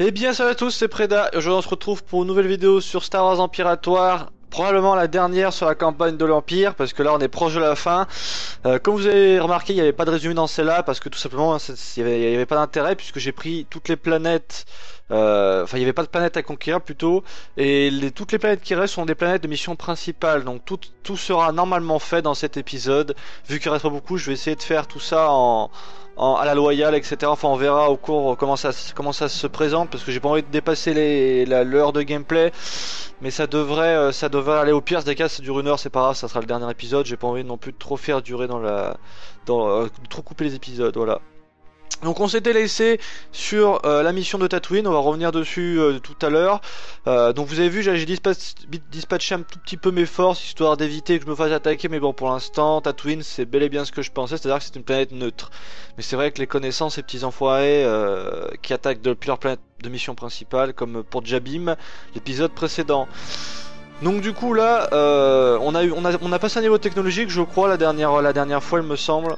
Eh bien salut à tous, c'est Preda, aujourd'hui on se retrouve pour une nouvelle vidéo sur Star Wars Empiratoire Probablement la dernière sur la campagne de l'Empire, parce que là on est proche de la fin. Euh, comme vous avez remarqué, il n'y avait pas de résumé dans celle-là, parce que tout simplement il n'y avait, pas d'intérêt, puisque j'ai pris toutes les planètes enfin, il n'y avait pas de planète à conquérir plutôt, et les, toutes les planètes qui restent sont des planètes de mission principale. Donc tout, tout sera normalement fait dans cet épisode. Vu qu'il reste pas beaucoup, je vais essayer de faire tout ça en, à la loyale, etc. Enfin, on verra au cours comment ça, comment ça se présente, parce que j'ai pas envie de dépasser les, l'heure de gameplay. Mais ça devrait, euh, ça devrait aller au pire des cas, ça dure une heure, c'est pas grave, ça sera le dernier épisode. J'ai pas envie non plus de trop faire durer dans la, dans, euh, trop couper les épisodes, voilà. Donc on s'était laissé sur euh, la mission de Tatooine, on va revenir dessus euh, tout à l'heure. Euh, donc vous avez vu, j'ai dispatché un tout petit peu mes forces, histoire d'éviter que je me fasse attaquer, mais bon pour l'instant, Tatooine c'est bel et bien ce que je pensais, c'est-à-dire que c'est une planète neutre. Mais c'est vrai que les connaissances, ces petits enfoirés qui attaquent depuis leur planète de mission principale, comme pour Jabim, l'épisode précédent. Donc du coup là, on, a eu, on, a, on a passé un niveau technologique, je crois, la dernière, la dernière fois il me semble.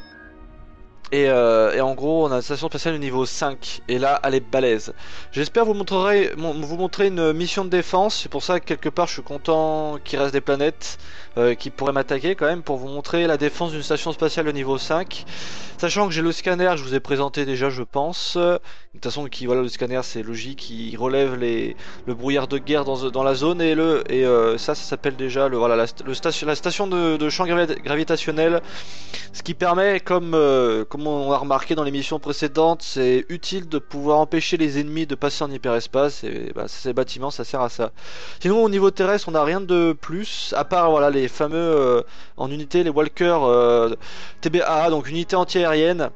Euh, et, en gros, on a la station spatiale niveau 5. Et là, elle est balèze. J'espère vous montrer, vous montrer une mission de défense. C'est pour ça que quelque part, je suis content qu'il reste des planètes euh, qui pourraient m'attaquer quand même pour vous montrer la défense d'une station spatiale de niveau 5. Sachant que j'ai le scanner, je vous ai présenté déjà, je pense. De toute façon, qui, voilà, le scanner, c'est logique, il relève les, le brouillard de guerre dans, dans la zone et le et euh, ça, ça s'appelle déjà le voilà la, le station, la station de, de champ gravitationnel, ce qui permet, comme comme on a remarqué dans les missions précédentes, c'est utile de pouvoir empêcher les ennemis de passer en hyperespace. Et bah, ces bâtiments, ça sert à ça. Sinon, au niveau terrestre, on n'a rien de plus, à part voilà les fameux euh, en unité, les walkers euh, TBA, donc unité anti-aérienne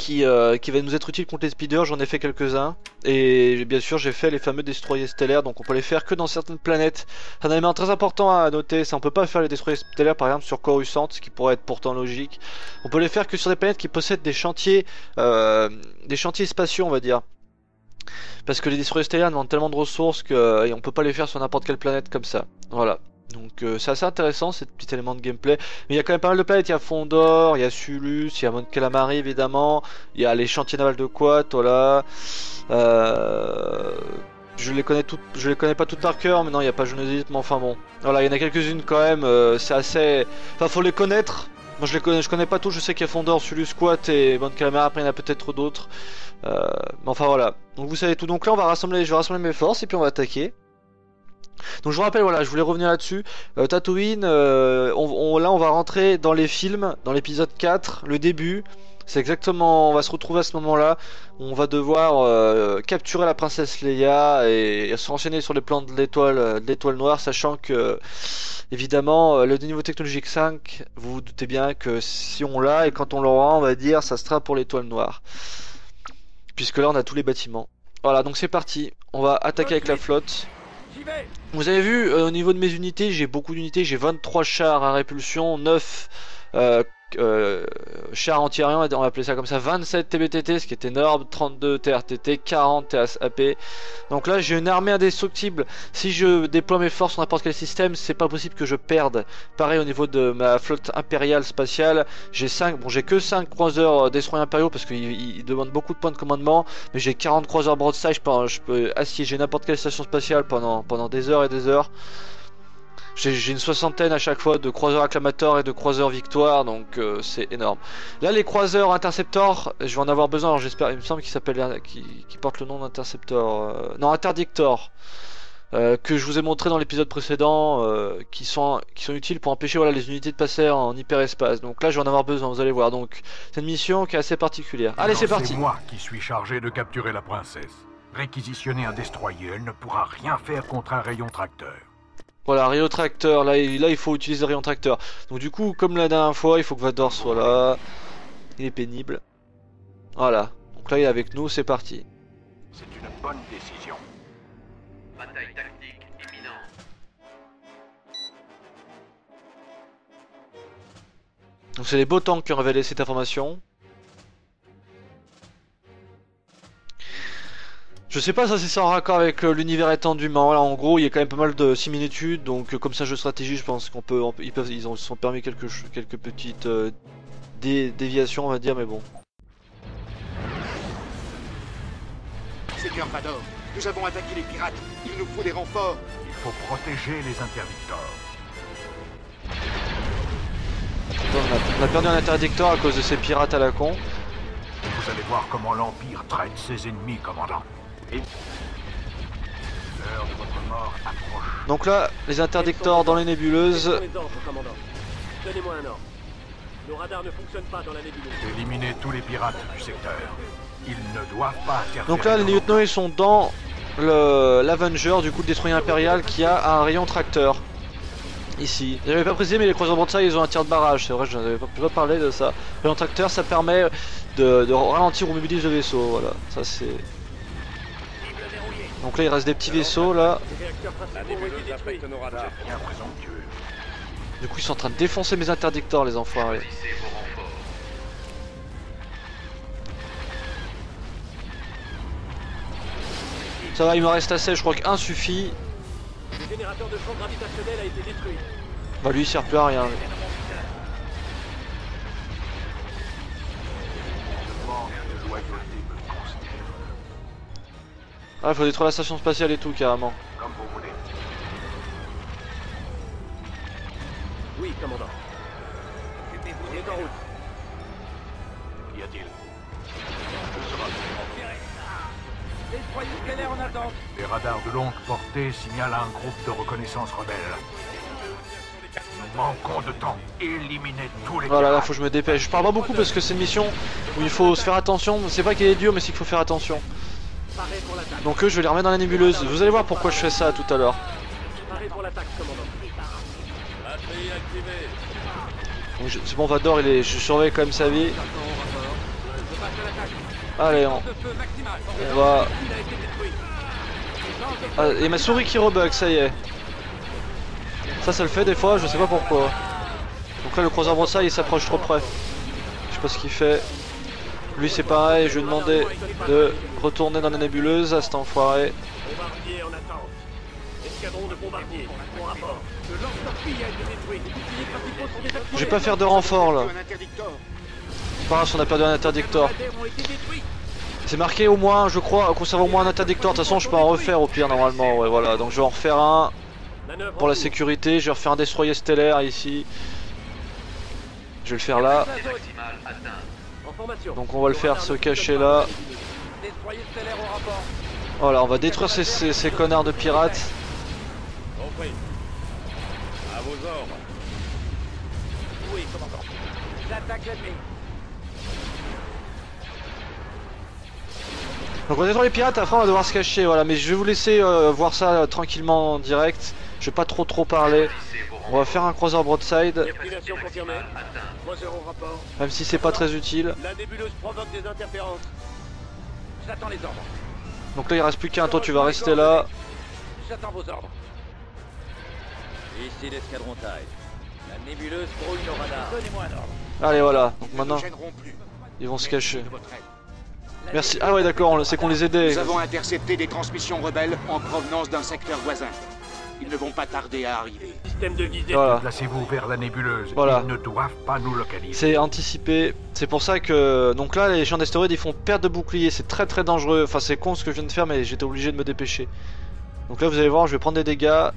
qui, euh, qui va nous être utile contre les speeders, j'en ai fait quelques-uns. Et bien sûr j'ai fait les fameux destroyers stellaires, donc on peut les faire que dans certaines planètes. C'est un élément très important à noter, c'est on peut pas faire les destroyers stellaires par exemple sur Coruscant, ce qui pourrait être pourtant logique. On peut les faire que sur des planètes qui possèdent des chantiers, euh, des chantiers spatiaux on va dire. Parce que les destroyers stellaires demandent tellement de ressources que euh, on peut pas les faire sur n'importe quelle planète comme ça. Voilà. Donc euh, c'est assez intéressant ces petits éléments de gameplay. Mais il y a quand même pas mal de planètes. Il y a Fondor, il y a Sulus, il y a Mont Calamari évidemment. Il y a les chantiers navals de Quat, voilà. Euh, je les connais toutes, je les connais pas toutes par cœur, mais non, il n'y a pas Genesis, mais enfin bon. Voilà, il y en a quelques-unes quand même. Euh, c'est assez. Enfin, faut les connaître. Moi, je les connais, je connais pas tous. Je sais qu'il y a Fondor, Sulus, Quat et Mont Calamari. Après, il y en a peut-être d'autres. mais enfin voilà. Donc vous savez tout. Donc là, on va rassembler, je vais rassembler mes forces et puis on va attaquer. Donc je vous rappelle, voilà, je voulais revenir là-dessus. Euh, Tatooine, euh, on, là on va rentrer dans les films, dans l'épisode 4, le début. C'est exactement, on va se retrouver à ce moment-là. On va devoir euh, capturer la princesse Leia et, se renseigner sur les plans de l'étoile, l'étoile noire, sachant que évidemment le niveau technologique 5, vous vous doutez bien que si on l'a et quand on l'aura, on va dire, ça sera pour l'étoile noire. Puisque là on a tous les bâtiments. Voilà, donc c'est parti. On va attaquer avec la flotte. Vous avez vu, euh, au niveau de mes unités, j'ai beaucoup d'unités, j'ai 23 chars à répulsion, 9 euh, euh, chars anti-aériens, on va appeler ça comme ça, 27 TBTT, ce qui est énorme, 32 TRTT, 40 TASAP. Donc là, j'ai une armée indestructible. Si je déploie mes forces sur n'importe quel système, c'est pas possible que je perde. Pareil au niveau de ma flotte impériale spatiale, j'ai 5, bon, j'ai que 5 croiseurs euh, destroyers impériaux parce qu'ils demandent beaucoup de points de commandement, mais j'ai 40 croiseurs broadside, je peux, je peux assiéger n'importe quelle station spatiale pendant, pendant des heures et des heures. J'ai une soixantaine à chaque fois de croiseurs acclamateurs et de croiseurs victoire, donc euh, c'est énorme. Là, les croiseurs interceptors, je vais en avoir besoin. J'espère, il me semble qu'il s'appelle, qui, porte le nom d'interceptor, euh, non interdictor, euh, que je vous ai montré dans l'épisode précédent, qui sont qui sont utiles pour empêcher voilà les unités de passer en hyperespace. Donc là, je vais en avoir besoin. Vous allez voir. Donc c'est une mission qui est assez particulière. Allez, c'est parti. C'est moi qui suis chargé de capturer la princesse. Réquisitionner un destroyer, elle ne pourra rien faire contre un rayon tracteur. Voilà, rayon tracteur, là, là il faut utiliser rayon tracteur. Donc du coup, comme la dernière fois, il faut que Vador soit là. Il est pénible. Voilà, donc là il est avec nous, c'est parti. C'est une bonne décision. Bataille tactique imminente. Donc c'est les beaux tanks qui ont révélé cette information. Je sais pas si c'est en raccord avec euh, l'univers étendu, mais voilà, en gros, il y a quand même pas mal de similitudes. Donc, euh, comme ça, jeu de stratégie, je pense qu'on peut, ils peuvent, ils ont, se sont permis quelques, quelques petites euh, déviations, on va dire, mais bon. Seigneur Vador. Nous avons attaqué les pirates. Il nous faut des renforts. Il faut protéger les interdictors. On a, on a perdu un interdicteur à cause de ces pirates à la con. Vous allez voir comment l'Empire traite ses ennemis, commandant. Donc là, les interdicteurs dans les nébuleuses. Donnez-moi un ordre. Nos radars ne fonctionnent pas dans la nébuleuse. Éliminez tous les pirates du secteur. Ils ne doivent pas interférer. Donc là, les lieutenants ils sont dans l'Avenger, du coup le destroyer impérial qui a un rayon tracteur. Ici. J'avais pas précisé mais les croiseurs broadside ils ont un tir de barrage, c'est vrai je n'avais pas, pas parlé de ça. Le rayon tracteur ça permet de, de ralentir ou mobiliser le vaisseau, voilà. Ça c'est. Donc là il reste des petits vaisseaux là. Du coup ils sont en train de défoncer mes interdicteurs les enfoirés. Ça va il me reste assez, je crois qu'un suffit. Le générateur de champ gravitationnel a été détruit. Bah lui il sert plus à rien. Ah il faut détruire la station spatiale et tout carrément. Comme vous voulez. Oui, commandant. On est en route. Qu'y a-t-il? Les radars de longue portée signalent un groupe de reconnaissance rebelle. Nous manquons de temps. Éliminez tous les Voilà là pirates. faut que je me dépêche. Je parle pas beaucoup parce que c'est une mission où il faut se faire attention. C'est pas qu'elle est dure mais c'est qu'il faut faire attention. Donc eux je vais les remettre dans la nébuleuse. Vous allez voir pourquoi je fais ça tout à l'heure. C'est bon Vador il est. Je surveille quand même sa vie. Allez on, on va. Ah, et ma souris qui rebug, ça y est. Ça ça le fait des fois, je sais pas pourquoi. Donc là le croiseur brossard il s'approche trop près. Je sais pas ce qu'il fait. Lui c'est pareil, je lui ai demandé de retourner dans la nébuleuse à cet enfoiré. Je vais pas faire de renfort là. Interdicteur. Pas grave si on a perdu un détruits. C'est marqué au moins, je crois, conserve au moins un interdicteur. De toute façon, je peux en refaire au pire normalement. Ouais, voilà. Donc je vais en refaire un pour la sécurité. Je vais refaire un destroyer stellaire ici. Je vais le faire là. Donc on va le faire se cacher pas là. Voilà, on va détruire ces, ces- ces connards de pirates. Donc on détruit les pirates. Après, on va devoir se cacher. Voilà, mais je vais vous laisser euh, voir ça euh, tranquillement en direct. Je vais pas trop trop parler. On va faire un croiseur broadside, même si c'est pas très utile. La nébuleuse provoque des interférences. J'attends les ordres. Donc là, il reste plus qu'un. Toi, tu vas rester là. J'attends vos ordres. Ici l'escadron taille. La nébuleuse brouille nos radars. Donnez-moi un ordre. Allez, voilà. Donc Ils ne maintenant, ils vont se cacher. Merci. Ah ouais, d'accord. on- C'est qu'on les aidait. Nous avons intercepté des transmissions rebelles en provenance d'un secteur voisin. Ils ne vont pas tarder à arriver. Système de visée. Voilà. Placez-vous vers la nébuleuse. Voilà. Ils ne doivent pas nous localiser. C'est anticipé. C'est pour ça que donc là les champs d'astéroïdes ils font perte de bouclier. C'est très très dangereux. Enfin c'est con ce que je viens de faire mais j'étais obligé de me dépêcher. Donc là vous allez voir je vais prendre des dégâts.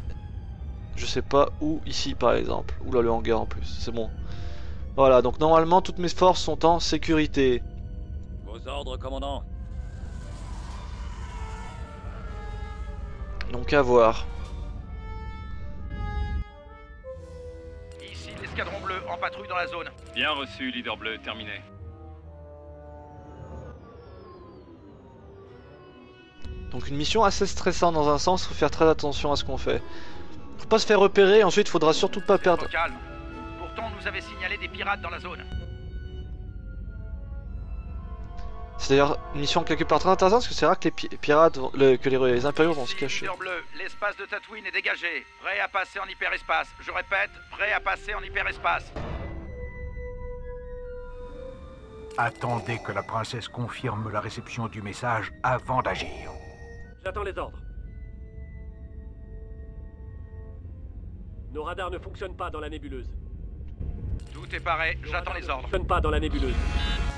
Je sais pas où ici par exemple. Oula le hangar en plus. C'est bon. Voilà donc normalement toutes mes forces sont en sécurité. Vos ordres, commandant. Donc à voir. Ici l'escadron bleu en patrouille dans la zone. Bien reçu, leader bleu, terminé. Donc une mission assez stressante dans un sens. Faut faire très attention à ce qu'on fait. Faut pas se faire repérer. Ensuite faudra surtout pas perdre. Calme. Pourtant, on nous avait signalé des pirates dans la zone. C'est d'ailleurs une mission quelque part très intéressante parce que c'est rare que les pi- pirates, vont- le- que les, les impériaux vont se cacher. bleu, l'espace de Tatooine est dégagé. Prêt à passer en hyperespace. Je répète, prêt à passer en hyperespace. Attendez que la princesse confirme la réception du message avant d'agir. J'attends les ordres. Nos radars ne fonctionnent pas dans la nébuleuse. Tout est paré, j'attends les ordres. Fonctionnent pas dans la nébuleuse.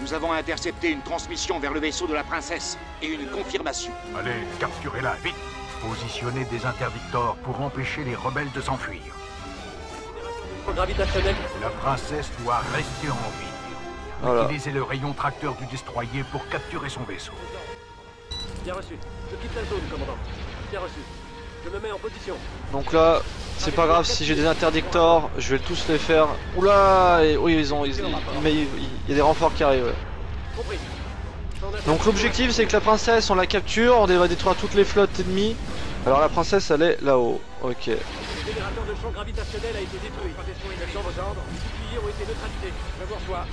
Nous avons intercepté une transmission vers le vaisseau de la princesse et une confirmation. Allez, capturez-la, vite Positionnez des interdicteurs pour empêcher les rebelles de s'enfuir. Gravitationnel. La princesse doit rester en vie. Voilà. Utilisez le rayon tracteur du destroyer pour capturer son vaisseau. Bien reçu. Je quitte la zone, commandant. Bien reçu. Je me mets en position. Donc là, c'est pas grave si j'ai des interdictors, je vais tous les faire. Oula et, Oui, ils ont. ils- ils- mais il il y a des renforts qui arrivent. ouais. Donc l'objectif c'est que la princesse on la capture, on va détruire toutes les flottes ennemies. Alors la princesse elle est là-haut. Ok. Le générateur de champ gravitationnel a été détruit. Quels sont vos ordres Les boucliers ont été neutralisés. Je vous reçois.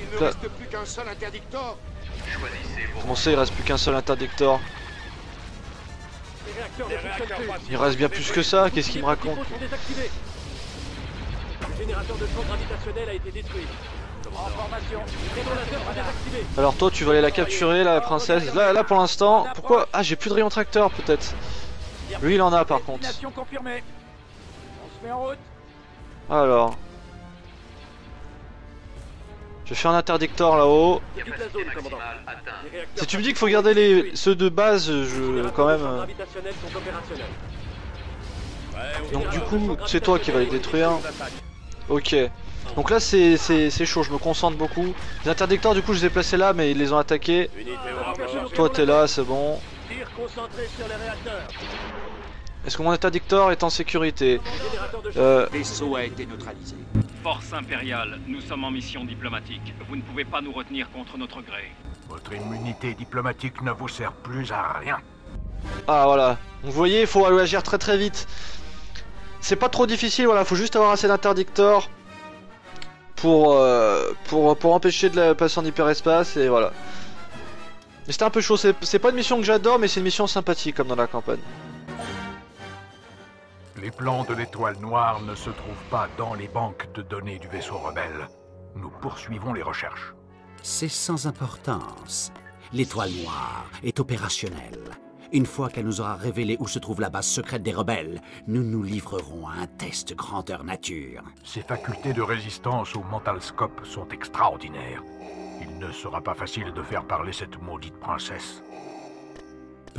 Il ne reste plus qu'un seul interdictor. Choisissez vos Comment ça il reste plus qu'un seul interdictor Il reste bien plus que ça, qu'est-ce qu'il me raconte. Le générateur de champ gravitationnel a été détruit. Alors toi tu vas aller la capturer la princesse. Là, là pour l'instant, pourquoi? Ah j'ai plus de rayon tracteur peut-être. Lui il en a par contre. Alors. Je fais un interdictor là-haut. Si tu me dis qu'il faut garder les ceux de base, je quand même. Euh. Donc du coup, c'est toi qui vas les détruire. Ok. Donc là c'est chaud, je me concentre beaucoup. Les interdicteurs du coup je les ai placés là mais ils les ont attaqués. Toi t'es là, c'est bon. Tir concentré sur les réacteurs. Est-ce que mon interdictor est en sécurité Euh, vaisseau a été neutralisé. Force impériale, nous sommes en mission diplomatique. Vous ne pouvez pas nous retenir contre notre gré. Votre immunité diplomatique ne vous sert plus à rien. Ah voilà. Vous voyez, il faut agir très très vite. C'est pas trop difficile, voilà, faut juste avoir assez d'interdictors pour, euh, pour, pour empêcher de la passer en hyperespace et voilà. Mais c'était un peu chaud, c'est pas une mission que j'adore mais c'est une mission sympathique comme dans la campagne. Les plans de l'étoile noire ne se trouvent pas dans les banques de données du vaisseau rebelle. Nous poursuivons les recherches. C'est sans importance. L'étoile noire est opérationnelle. Une fois qu'elle nous aura révélé où se trouve la base secrète des rebelles, nous nous livrerons à un test grandeur nature. Ses facultés de résistance au mental scope sont extraordinaires. Il ne sera pas facile de faire parler cette maudite princesse.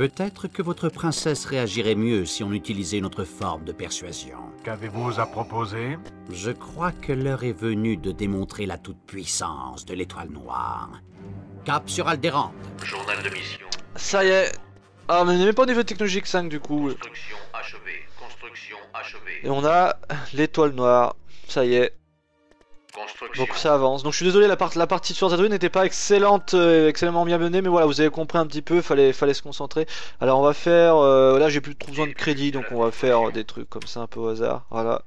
Peut-être que votre princesse réagirait mieux si on utilisait notre forme de persuasion. Qu'avez-vous à proposer? Je crois que l'heure est venue de démontrer la toute-puissance de l'étoile noire. Cap sur Aldérande. Journal de mission. Ça y est. Ah mais on n'est même pas au niveau technologique 5 du coup. Construction achevée. Construction achevée. Et on a l'étoile noire. Ça y est. Donc ça avance. Donc je suis désolé, la, part- la partie sur Tatooine n'était pas excellente, euh, excellemment bien menée, mais voilà, vous avez compris un petit peu, fallait, fallait se concentrer. Alors on va faire, euh, là j'ai plus trop besoin de crédit, donc on va faire des trucs comme ça un peu au hasard, voilà.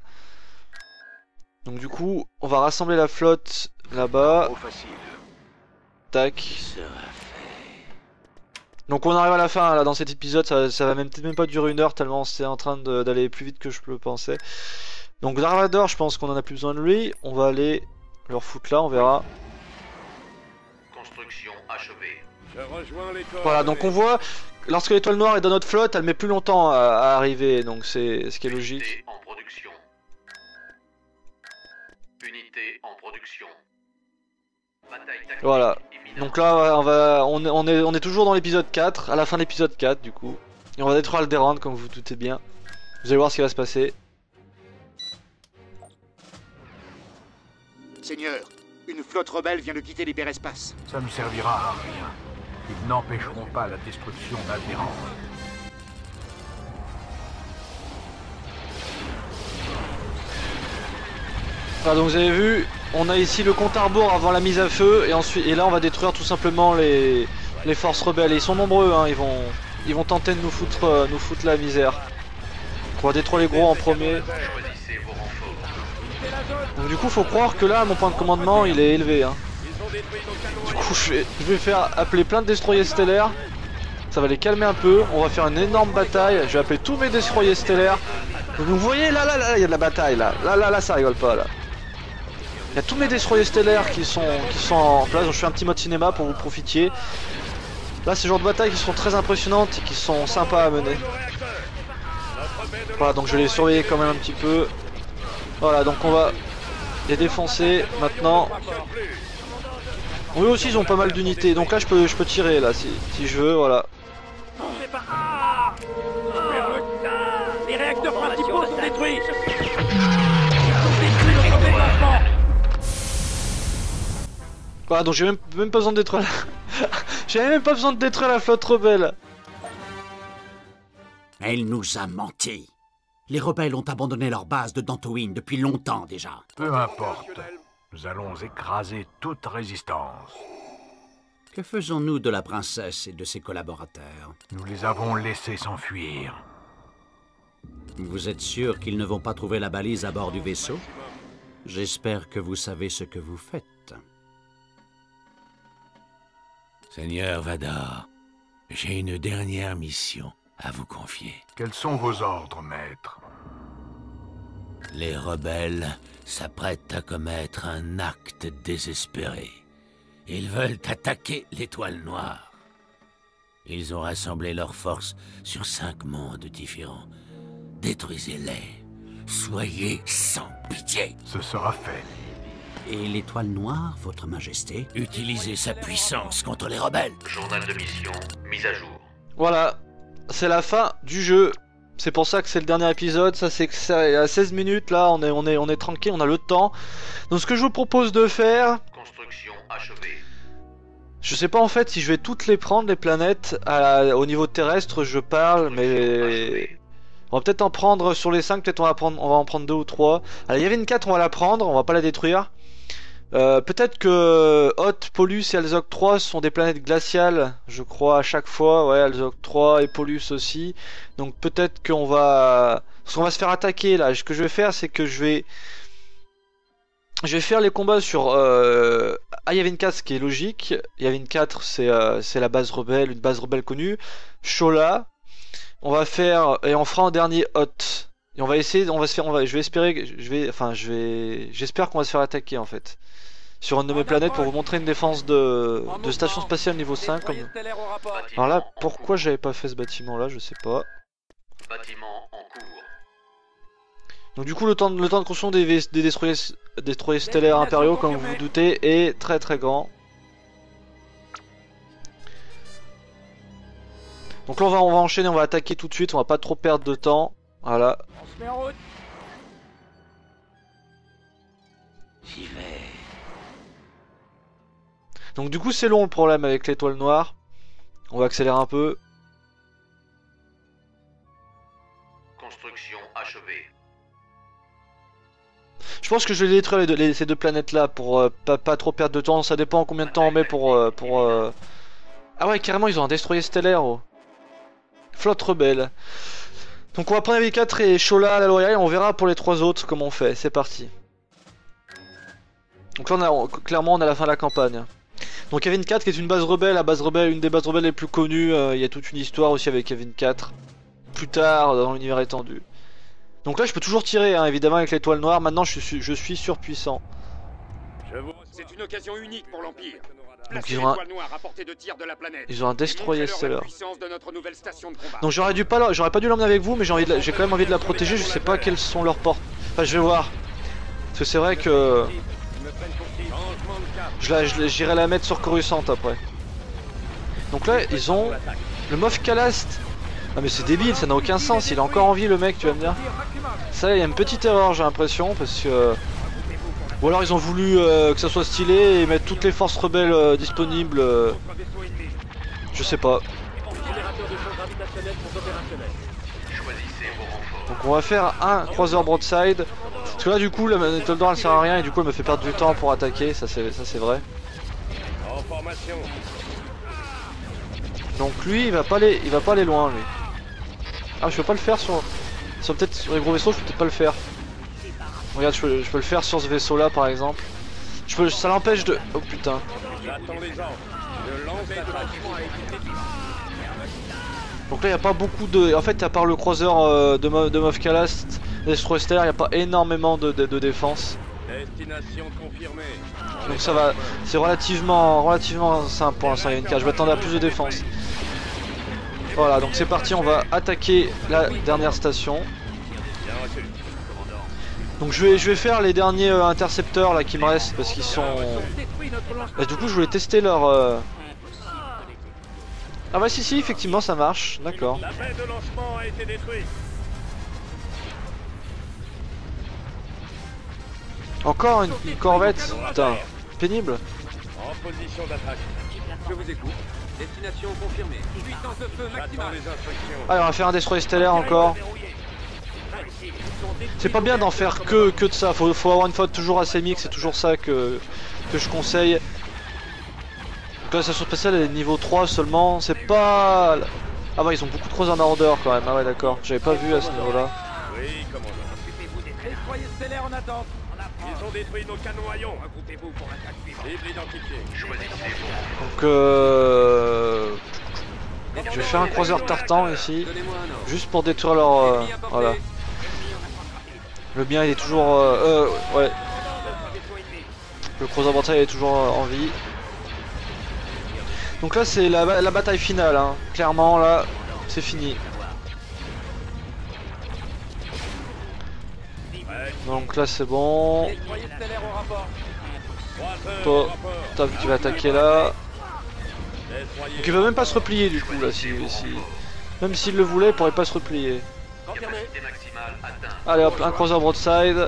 Donc du coup, on va rassembler la flotte là-bas, tac. Donc on arrive à la fin là dans cet épisode, ça, ça va même peut-être même pas durer une heure tellement c'est en train d'aller plus vite que je le pensais. Donc Darvador, je pense qu'on en a plus besoin de lui. On va aller leur foutre là, on verra. Construction achevée. Je rejoins. Voilà, donc on voit, lorsque l'étoile noire est dans notre flotte, elle met plus longtemps à, à arriver, donc c'est ce qui est logique. Unité en production. Unité en production. Voilà. Donc là, on, va, on, est, on, est, on est toujours dans l'épisode 4, à la fin de l'épisode 4 du coup. Et on va détruire Alderaan, comme vous vous doutez bien. Vous allez voir ce qui va se passer. Seigneur, une flotte rebelle vient de quitter l'hyperespace. Ça ne servira à rien. Ils n'empêcheront pas la destruction d'Alderaan. Voilà, donc vous avez vu, on a ici le compte à rebours avant la mise à feu, et ensuite, et là on va détruire tout simplement les, les forces rebelles. Et ils sont nombreux, hein, ils vont, ils vont tenter de nous foutre, euh, nous foutre la misère. On va détruire les gros en premier. Donc du coup, faut croire que là, mon point de commandement, il est élevé. Hein. Du coup, je vais, je vais faire appeler plein de destroyers stellaires. Ça va les calmer un peu. On va faire une énorme bataille. Je vais appeler tous mes destroyers stellaires. Donc, vous voyez, là, là, là, il y a de la bataille. Là, là, là, là, ça rigole pas. Là. Il y a tous mes destroyers stellaires qui sont, qui sont en place. Donc, je fais un petit mode cinéma pour vous profitiez. Là, c'est le genre de batailles qui sont très impressionnantes et qui sont sympas à mener. Voilà, donc je vais les surveiller quand même un petit peu. Voilà, donc on va les défoncer maintenant. Eux aussi ils ont pas mal d'unités, donc là je peux, je peux tirer là si, je veux, voilà. Les réacteurs principaux sont détruits Voilà, donc j'ai même, même pas besoin de détruire la... J'avais même pas besoin de détruire la flotte rebelle Elle nous a menti. Les rebelles ont abandonné leur base de Dantooine depuis longtemps déjà. Peu importe. Nous allons écraser toute résistance. Que faisons-nous de la princesse et de ses collaborateurs? Nous les avons laissés s'enfuir. Vous êtes sûr qu'ils ne vont pas trouver la balise à bord du vaisseau? J'espère que vous savez ce que vous faites. Seigneur Vador, j'ai une dernière mission à vous confier. Quels sont vos ordres, maître Les rebelles s'apprêtent à commettre un acte désespéré. Ils veulent attaquer l'étoile noire. Ils ont rassemblé leurs forces sur cinq mondes différents. Détruisez-les. Soyez sans pitié. Ce sera fait. Et l'étoile noire, votre majesté Utilisez sa puissance contre les rebelles. Journal de mission, mise à jour. Voilà, c'est la fin du jeu. C'est pour ça que c'est le dernier épisode, ça c'est à 16 minutes là, on est, on, est, on est tranquille, on a le temps. Donc ce que je vous propose de faire, Construction achevée. je sais pas en fait si je vais toutes les prendre les planètes à la- au niveau terrestre, je parle, mais on va peut-être en prendre sur les 5, peut-être on va prendre, on va en prendre deux ou trois. Alors il y avait une 4, on va la prendre, on va pas la détruire. Euh, peut-être que Hot, Pollux et Alzok 3 sont des planètes glaciales, je crois, à chaque fois. Ouais, Alzok 3 et Pollux aussi. Donc peut-être qu'on va... Parce qu'on va se faire attaquer là. Ce que je vais faire, c'est que je vais... Je vais faire les combats sur euh... ah, Yavin 4, ce qui est logique. Yavin 4, c'est euh, la base rebelle, une base rebelle connue. Shola. On va faire... Et on fera en dernier Hot. Et on va essayer, on va se faire, on va, je vais espérer, je vais, enfin, je vais, j'espère qu'on va se faire attaquer en fait sur une de mes planètes pour vous montrer une défense de, de station spatiale niveau 5. Comme... Alors là, pourquoi j'avais pas fait ce bâtiment là, je sais pas. Bâtiment en cours. Donc du coup, le temps, de- le temps de construction des, destroyers, destroyers stellaires impériaux, comme vous vous doutez, est très très grand. Donc là, on va, on va enchaîner, on va attaquer tout de suite, on va pas trop perdre de temps. Voilà. On se met en route. J'y vais. Donc du coup, c'est long le problème avec l'étoile noire. On va accélérer un peu. Construction achevée. Je pense que je vais détruire les deux- les- ces deux planètes là pour euh, pas, pas trop perdre de temps. Ça dépend combien de temps on met pour. euh, pour euh, Ah ouais, carrément, ils ont un destroyer stellaire. oh. Flotte rebelle. Donc on va prendre les 4 et Shola à la Loyale et on verra pour les trois autres comment on fait. C'est parti. Donc là, on a, clairement, on à la fin de la campagne. Donc Kevin 4 qui est une base rebelle, la base rebelle, une des bases rebelles les plus connues. euh, Il y a toute une histoire aussi avec Kevin 4. Plus tard dans l'univers étendu. Donc là, je peux toujours tirer, hein, évidemment, avec l'étoile noire. Maintenant, je suis, je suis surpuissant. C'est une occasion unique pour l'Empire. Donc ils ont un-. Ils ont un destroyer combat. Donc j'aurais dû pas, j'aurais pas dû l'emmener avec vous, mais j'ai la- j'ai quand même envie de la protéger. Je sais pas quelles sont leurs portes. Enfin, je vais voir. Parce que c'est vrai que j'irai la mettre sur Coruscant après. Donc là, ils ont le Moff Calast. Ah mais c'est débile, ça n'a aucun sens. Il est encore en vie le mec, tu vas me dire. Ça, il y a une petite erreur, j'ai l'impression, parce que. Ou alors ils ont voulu euh, que ça soit stylé et mettre toutes les forces rebelles euh, disponibles. euh, je sais pas. Donc on va faire un croiseur broadside. Parce que là du coup la manette d'or elle sert à rien et du coup elle me fait perdre du temps pour attaquer, ça c'est vrai. Donc lui il va pas aller il va pas aller loin lui. Ah je peux pas le faire sur. Sur peut-être sur les gros vaisseaux je peux peut-être pas le faire. Regarde je peux, le faire sur ce vaisseau là par exemple. Je peux ça l'empêche de. Oh putain. Donc là il y a pas beaucoup de. En fait à part le croiseur euh, de, Mo- de Destroy Stellaire, il y a pas énormément de, de- de défense. Destination confirmée. Donc ça va, c'est relativement, relativement simple pour l'instant. Il y a une cage. Je m'attendais à plus de défense. Voilà, donc c'est parti. On va attaquer la dernière station. Donc je vais, je vais faire les derniers euh, intercepteurs là qui me restent parce qu'ils sont... Et du coup je voulais tester leur... euh, Ah bah si si effectivement ça marche, d'accord. Encore une, une corvette Putain, pénible. En position d'attaque. Je vous écoute. Destination confirmée. Puissance de feu J'attends maximale. les instructions. Allez on va faire un destroyer stellaire encore. C'est pas bien d'en faire que, que de ça, faut, faut avoir une faute toujours assez mix, c'est toujours ça que, que je conseille. Donc là, la station spatiale elle est niveau 3 seulement, c'est pas... Ah bah ils ont beaucoup de croiseurs order quand même, ah ouais d'accord, j'avais pas vu à ce niveau là. Oui, commandant. Destroyer stellaire en attente. Ils ont détruit nos canons à ion. Regroupez-vous pour attaque Cible identifiée. Choisissez vos Donc euh... Je vais faire un croiseur tartan ici, juste pour détruire leur... euh. Voilà. Le bien il est toujours... Euh, euh, ouais. Le croiseur bataille est toujours euh, en vie. Donc là c'est la, la bataille finale, hein. clairement là c'est fini. Donc là c'est bon. Rapport. Top qui va attaquer là. Donc il va même pas se replier du coup là si. Même s'il le voulait il pourrait pas se replier. Allez hop, un croiseur broadside.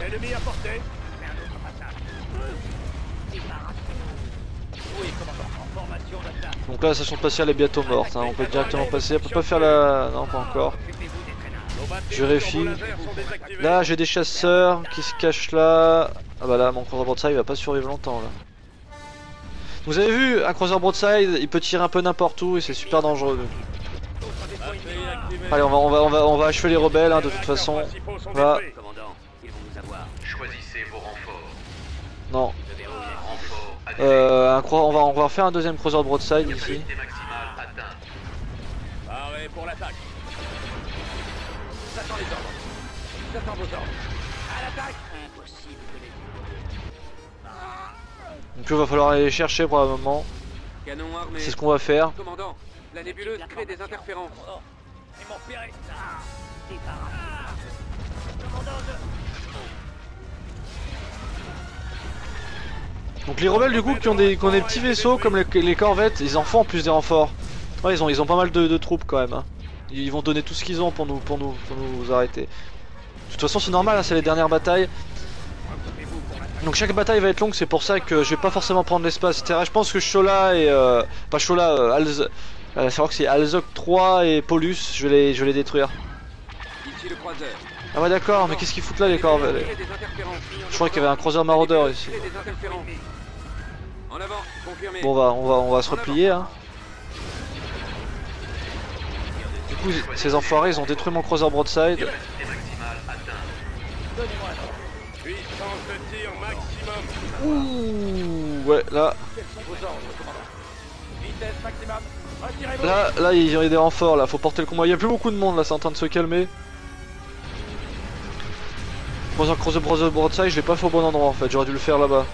Donc là la station spatiale est bientôt morte, hein. on peut directement passer, on peut pas faire la... Non pas encore. Je vérifie. Là j'ai des chasseurs qui se cachent là. Ah bah là mon croiseur broadside il va pas survivre longtemps là. Vous avez vu, un croiseur broadside il peut tirer un peu n'importe où et c'est super dangereux. Allez on va, on va, on va, on va achever les rebelles hein, de toute façon. Là. Non. Euh, on, va, on va faire un deuxième croiseur broadside ici. J'attends vos ordres. À l'attaque. Impossible de les Donc il va falloir aller les chercher probablement. Canon armé. C'est ce qu'on va faire. Commandant, la nébuleuse crée des interférences. Ils m'ont repéré. Donc les rebelles du coup qui ont des, qui ont des petits vaisseaux comme les, les corvettes, ils en font en plus des renforts. Ouais ils ont, ils ont pas mal de, de troupes quand même. hein. Ils vont donner tout ce qu'ils ont pour nous, pour, nous, pour nous arrêter. De toute façon c'est normal, hein, c'est les dernières batailles. Donc chaque bataille va être longue, c'est pour ça que je vais pas forcément prendre l'espace, etc. Je pense que Shola et... Euh, pas Shola, euh, Alz... euh, c'est vrai que c'est Alzok 3 et Polus, je vais les, je vais les détruire. Ah ouais d'accord, mais qu'est-ce qu'ils foutent là les interférences. Je crois qu'il y avait un croiseur maraudeur ici. Bon on va, on va, on va se replier hein. Du coup ces enfoirés ils ont détruit mon croiseur broadside. Ouh ouais là, là, là il y a des renforts là, faut porter le combat. Il y a plus beaucoup de monde là, c'est en train de se calmer. Croiseur croiseur broadside broadside, je l'ai pas fait au bon endroit en fait, j'aurais dû le faire là-bas.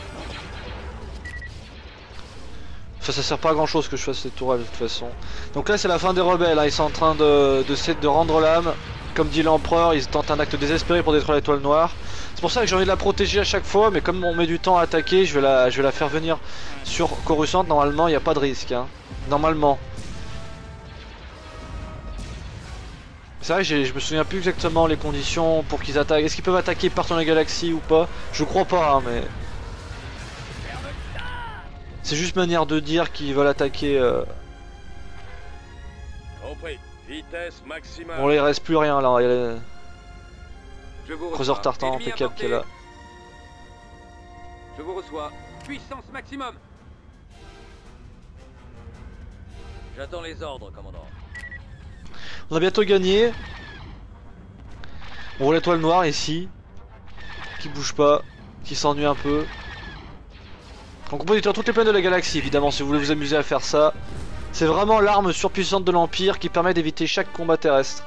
Ça, ça sert pas à grand chose que je fasse cette tourelle de toute façon. Donc là c'est la fin des rebelles, hein. ils sont en train de, de, de rendre l'âme. Comme dit l'empereur, ils tentent un acte désespéré pour détruire l'étoile noire. C'est pour ça que j'ai envie de la protéger à chaque fois, mais comme on met du temps à attaquer, je vais la, faire venir sur Coruscant. Normalement, il n'y a pas de risque. Hein. Normalement. C'est vrai que je me souviens plus exactement les conditions pour qu'ils attaquent. Est-ce qu'ils peuvent attaquer partout dans la galaxie ou pas? Je crois pas, hein, mais... C'est juste manière de dire qu'ils veulent attaquer... euh, Compris. Vitesse maximum. Bon là il reste plus rien là, il y a le Je vous reçois. Tartan impeccable qui est là. Je vous reçois. Puissance maximum. J'attends les ordres, commandant. On a bientôt gagné. On voit l'étoile noire ici. Qui bouge pas. Qui s'ennuie un peu. Donc on peut détruire toutes les planètes de la galaxie évidemment si vous voulez vous amuser à faire ça. C'est vraiment l'arme surpuissante de l'Empire qui permet d'éviter chaque combat terrestre.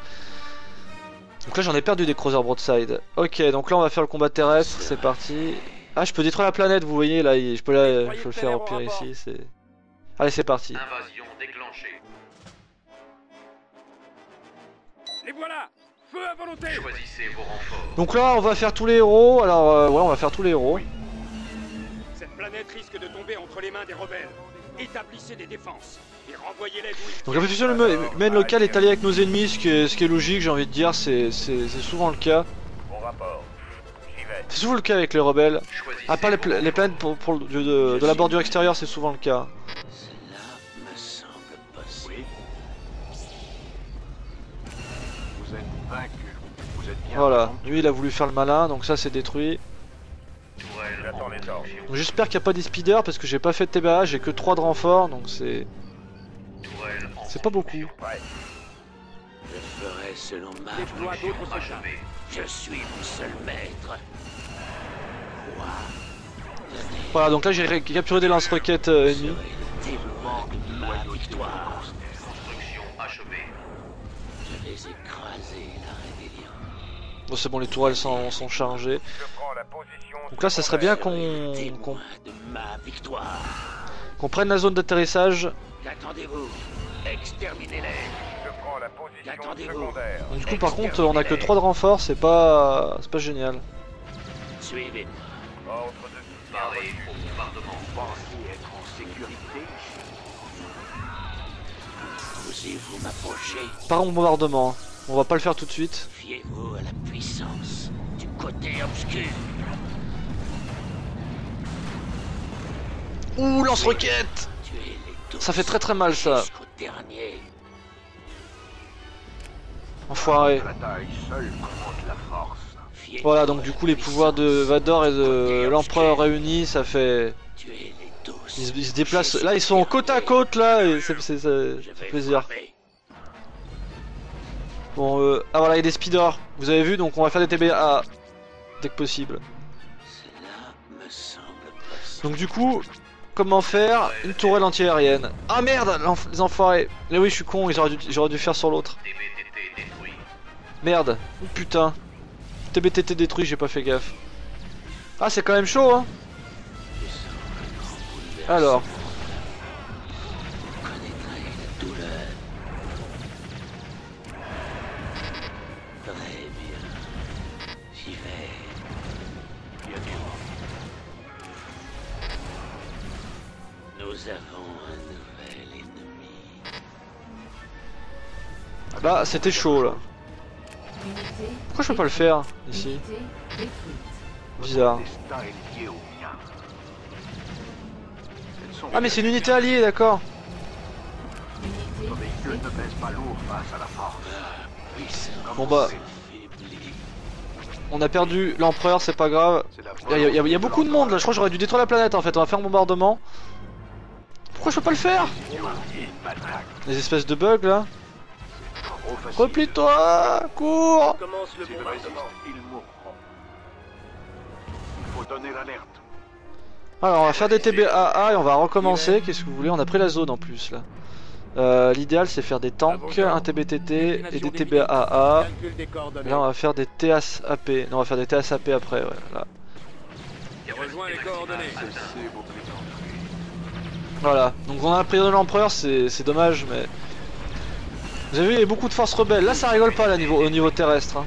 Donc là j'en ai perdu des Cruiser Broadside. Ok donc là on va faire le combat terrestre, c'est parti. Ah je peux détruire la planète vous voyez là, je peux, la- je peux le faire au pire ici. c'est... Allez c'est parti. Invasion déclenchée. Les voilà Feu à volonté Choisissez vos renforts. Donc là, on va faire tous les héros. Alors, euh, ouais, on va faire tous les héros. Cette planète risque de tomber entre les mains des rebelles. Établissez des défenses Donc la position humaine locale est alliée avec nos ennemis, ce qui est, ce qui est logique, j'ai envie de dire, c'est souvent le cas. C'est souvent le cas avec les rebelles. À part les, pla- les planètes pour, pour le- de, de la bordure extérieure, c'est souvent le cas. Voilà, lui il a voulu faire le malin, donc ça c'est détruit. J'espère qu'il n'y a pas des speeders parce que j'ai pas fait de TBA, j'ai que 3 de renfort, donc c'est c'est pas beaucoup. Je ferai selon ma. Je suis mon seul maître. Voilà, donc là j'ai ré- capturé des lance-roquettes euh, rébellion. Bon c'est bon, les tourelles sont, sont chargées. Donc là ça serait bien qu'on qu'on prenne la zone d'atterrissage. Qu'attendez-vous? Exterminez-les. Je prends la position secondaire. Donc du coup par contre on a que 3 de renfort, c'est pas c'est pas génial. Suivez. Ordre de Barré au bombardement. Pensez être en sécurité Osez-vous m'approcher Par en bombardement, hein. on va pas le faire tout de suite. Fiez-vous à la puissance du côté obscur. Ouh lance-roquette Ça fait très très mal ça, enfoiré. Voilà, donc du coup les pouvoirs de Vador et de l'Empereur réunis, ça fait... Ils, se- déplacent... Là ils sont côte à côte là, et c'est plaisir. Bon, euh... Ah voilà, il y a des speeders, vous avez vu, donc on va faire des TBA dès que possible. Donc du coup, comment faire une tourelle anti-aérienne Ah merde, les enfoirés Mais oui, je suis con, auraient dû- j'aurais dû faire sur l'autre. Merde, oh, putain. TBTT détruit, j'ai pas fait gaffe. Ah, c'est quand même chaud, hein. Alors, là, c'était chaud, là. Pourquoi je peux pas le faire, ici Bizarre. Ah, mais c'est une unité alliée, d'accord. Bon bah, on a perdu l'empereur, c'est pas grave. Il y, a- beaucoup de monde là, je crois que j'aurais dû détruire la planète en fait, on va faire un bombardement. Pourquoi je peux pas le faire Les espèces de bugs là. Replie-toi Cours Commence le S'ils résistent, bombardement. ils mourront. Il faut donner l'alerte. Alors on va faire des TBAA et on va recommencer, qu'est-ce que vous voulez? On a pris la zone en plus là. Euh, L'idéal c'est faire des tanks, un TBTT et des TBAA. Là on va faire des TSAP. Non on va faire des TSAP après, ouais. Là. Plaisanteries. Voilà, donc on a président de l'empereur, c'est dommage mais... Vous avez vu, il y a beaucoup de forces rebelles. Là ça rigole pas là, niveau, au niveau terrestre. Hein.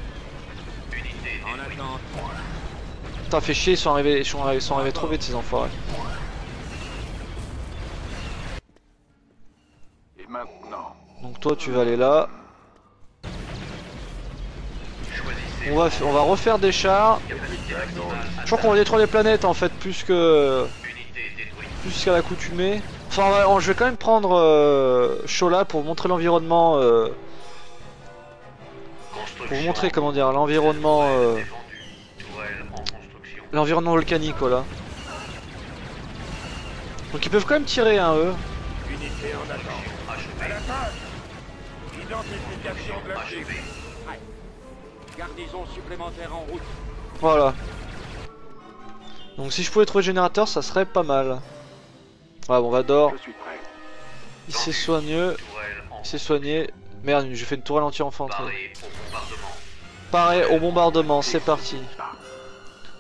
Putain fait chier, ils sont arrivés, ils sont arrivés, ils sont arrivés trop vite ces enfoirés. Et maintenant, Donc toi tu vas aller là. On va, f- on va refaire des chars. Je crois qu'on va détruire les planètes en fait plus que plus qu'à l'accoutumée. Enfin on je vais quand même prendre euh, Shola pour vous montrer l'environnement. euh, pour vous montrer comment dire l'environnement euh, l'environnement volcanique voilà. Donc ils peuvent quand même tirer hein, eux. Unité en attente. Identification de la cible. Achevé. Garnison supplémentaire en route. Voilà. Donc si je pouvais trouver le générateur ça serait pas mal. Ah bon Vador, il s'est en il s'est soigné. Merde, j'ai fait une tourelle anti-infanterie. Pareil au bombardement, c'est parti.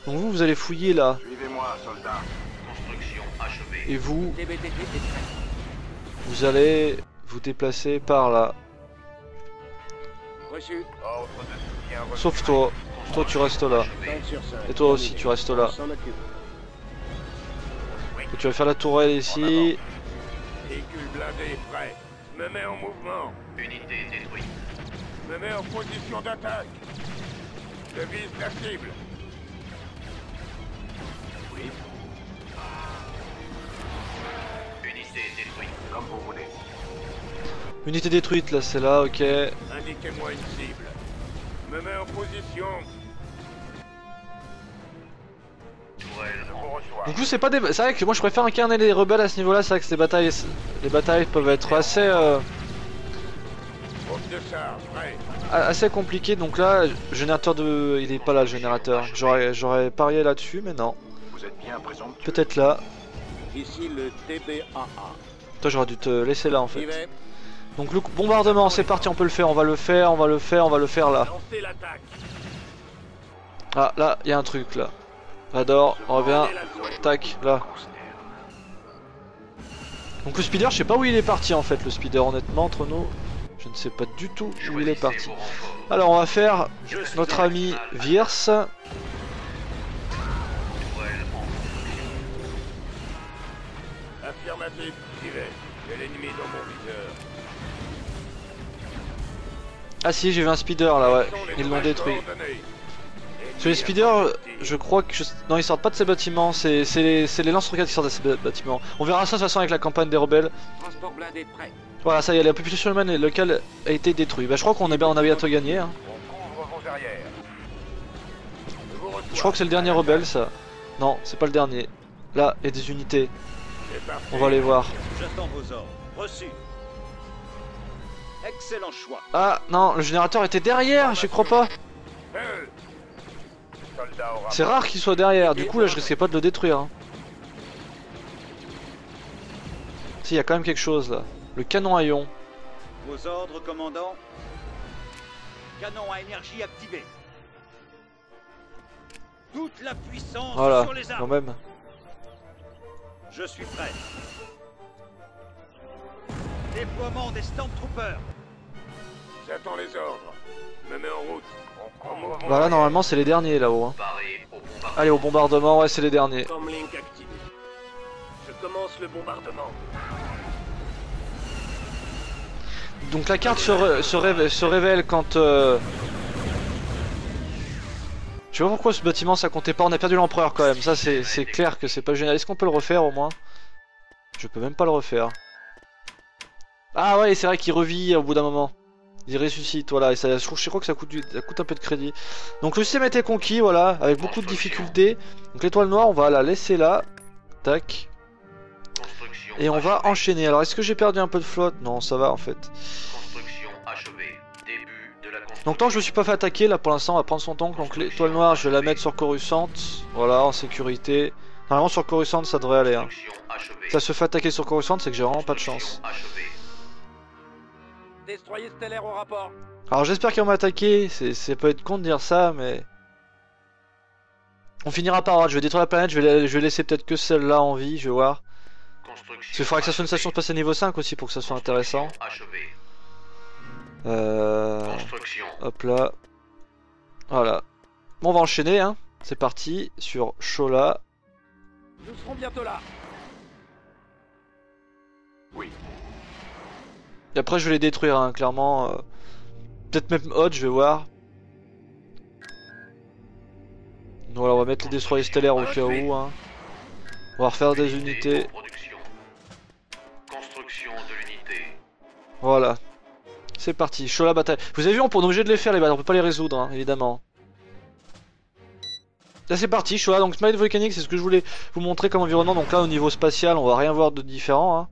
Donc vous, vous allez fouiller là. Et vous, vous allez vous déplacer par là. Sauf toi. Toi tu restes là. 5 sur 5. Et toi aussi tu restes là. Tu vas faire la tourelle ici. Véhicule blindé est prêt. Me mets en mouvement. Unité détruite. Me mets en position d'attaque. Je vise la cible. Unité détruite. Comme vous voulez. Unité détruite là, c'est là, ok. Indiquez-moi une cible. Me mets en position. Du coup c'est pas des... C'est vrai que moi je préfère incarner les rebelles à ce niveau là, c'est vrai que ces batailles... Les batailles peuvent être assez... euh, assez compliquées, donc là, générateur de... Il est pas là le générateur. J'aurais parié là-dessus, mais non. Peut-être là. Ici le TBAA. Toi j'aurais dû te laisser là en fait. Donc le bombardement, c'est parti, on peut le faire, on va le faire, on va le faire, on va le faire là. Ah là, il y a un truc là. J'adore, on revient. Tac, là. Donc le speeder, je sais pas où il est parti en fait, le speeder honnêtement entre nous. Je ne sais pas du tout où il est parti. Alors on va faire notre ami maximal. Virs. Tourelle en Affirmatif, j'y vais. J'ai l'ennemi dans mon viseur. Ah si, j'ai vu un speeder là, ouais. Ils l'ont détruit. Sur les speeders, euh, je crois que... je- Non, ils sortent pas de ces bâtiments, c'est c'est les, les lance-roquettes qui sortent de ces bâtiments. On verra ça de toute façon avec la campagne des rebelles. Transport blindé prêt. Voilà, ça y est, la population humaine locale a été détruite. Bah je crois qu'on est bien, on a bientôt gagné. Hein. Je crois que c'est le dernier rebelle ça. Non, c'est pas le dernier. Là, il y a des unités, on va les voir. J'attends vos ordres. Reçu. Excellent choix. Ah non, le générateur était derrière, je crois pas. C'est rare qu'il soit derrière, du coup là je risquais pas de le détruire. Hein. Si, il y a quand même quelque chose là. Le canon à ion. Vos ordres, commandant. Canon à énergie activé. Toute la puissance Voilà, sur les quand armes. même. Je suis prêt. Déploiement des Stormtroopers. J'attends les ordres. Me mets en route. Voilà, arrières. normalement c'est les derniers là-haut. hein. Allez, au bombardement, ouais, c'est les derniers. Comlink activé. Je commence le bombardement. Donc la carte se, ré- se, révèle, se révèle quand... euh, Je sais pas pourquoi ce bâtiment ça comptait pas, on a perdu l'empereur quand même, ça c'est c'est clair que c'est pas génial. Est-ce qu'on peut le refaire au moins? Je peux même pas le refaire. Ah ouais, c'est vrai qu'il revit au bout d'un moment. Il ressuscite, voilà, et ça, je, trouve- je crois que ça coûte, du- ça coûte un peu de crédit. Donc le système a été conquis, voilà, avec beaucoup de difficultés. Donc l'étoile noire, on va la laisser là. Tac. Et on va enchaîner. Alors est-ce que j'ai perdu un peu de flotte? Non, ça va en fait. Donc tant que je me suis pas fait attaquer, là pour l'instant on va prendre son temps. Donc l'étoile noire, je vais la mettre sur Coruscant. Voilà, en sécurité. Normalement sur Coruscant ça devrait aller. Hein. Ça se fait attaquer sur Coruscant, c'est que j'ai vraiment pas de chance. Destroyer stellaire au rapport. Alors j'espère qu'ils vont m'attaquer, c'est c'est peut être con de dire ça, mais... On finira par voir, je vais détruire la planète, je vais, la- je vais laisser peut-être que celle-là en vie, je vais voir. Parce qu'il faudra que ça soit une station spatiale niveau 5 aussi pour que ça soit intéressant. Achevée. Euh... Construction. Hop là. Voilà. Bon, on va enchaîner, hein. C'est parti sur Shola. Nous serons bientôt là. Et après, je vais les détruire, hein, clairement. euh. Peut-être même Hot, je vais voir. Voilà, on va mettre les destroyers stellaires au cas où. Hein. On va refaire des Unité unités. Voilà. C'est parti, Shola bataille. Vous avez vu, on est obligé de les faire les batailles, on peut pas les résoudre, hein, évidemment. Là c'est parti, Shola, donc Smile Volcanic, c'est ce que je voulais vous montrer comme environnement. Donc là au niveau spatial, on va rien voir de différent. Hein.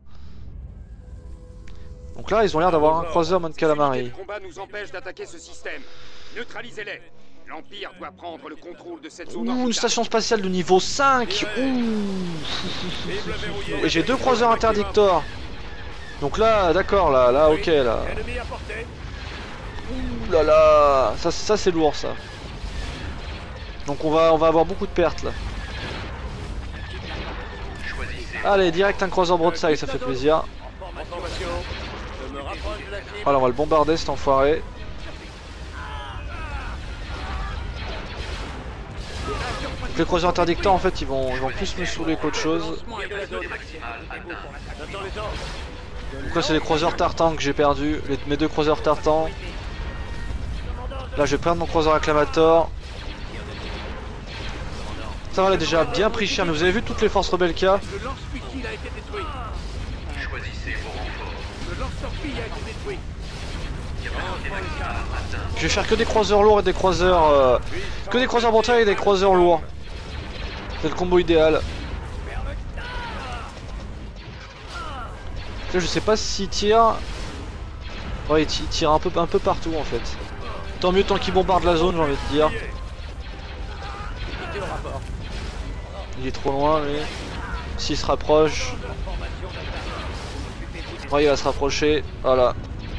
Donc là ils ont l'air d'avoir un croiseur mode calamari. combat nous empêchent d'attaquer ce système. Neutralisez-les. L'Empire doit prendre le contrôle de cette zone Ouh, une station spatiale de niveau 5 Ouh Et j'ai deux croiseurs interdicteurs. Donc là, d'accord, là, là, ok, là. Ouh là là, ça, ça c'est lourd ça. Donc on va, on va avoir beaucoup de pertes là. Allez, direct un croiseur broadside, ça fait plaisir. Oh Alors on va le bombarder cet enfoiré. Avec les croiseurs interdicteurs, en fait, ils vont, ils vont plus me saouler qu'autre chose. Donc là c'est les croiseurs tartans que j'ai perdu Mes deux croiseurs tartans. Là, je vais perdre mon croiseur acclamator. Ça va, elle déjà bien pris cher, mais vous avez vu toutes les forces rebelles qu'il y a? Choisissez vos renforts. Je vais faire que des croiseurs lourds et des croiseurs... euh, que des croiseurs bataille et des croiseurs lourds. C'est le combo idéal. Là je sais pas s'il tire... Ouais il ti- il tire un peu, un peu partout en fait. Tant mieux tant qu'il bombarde la zone j'ai envie de dire. Il est trop loin lui. S'il se rapproche... Il va se rapprocher. Voilà.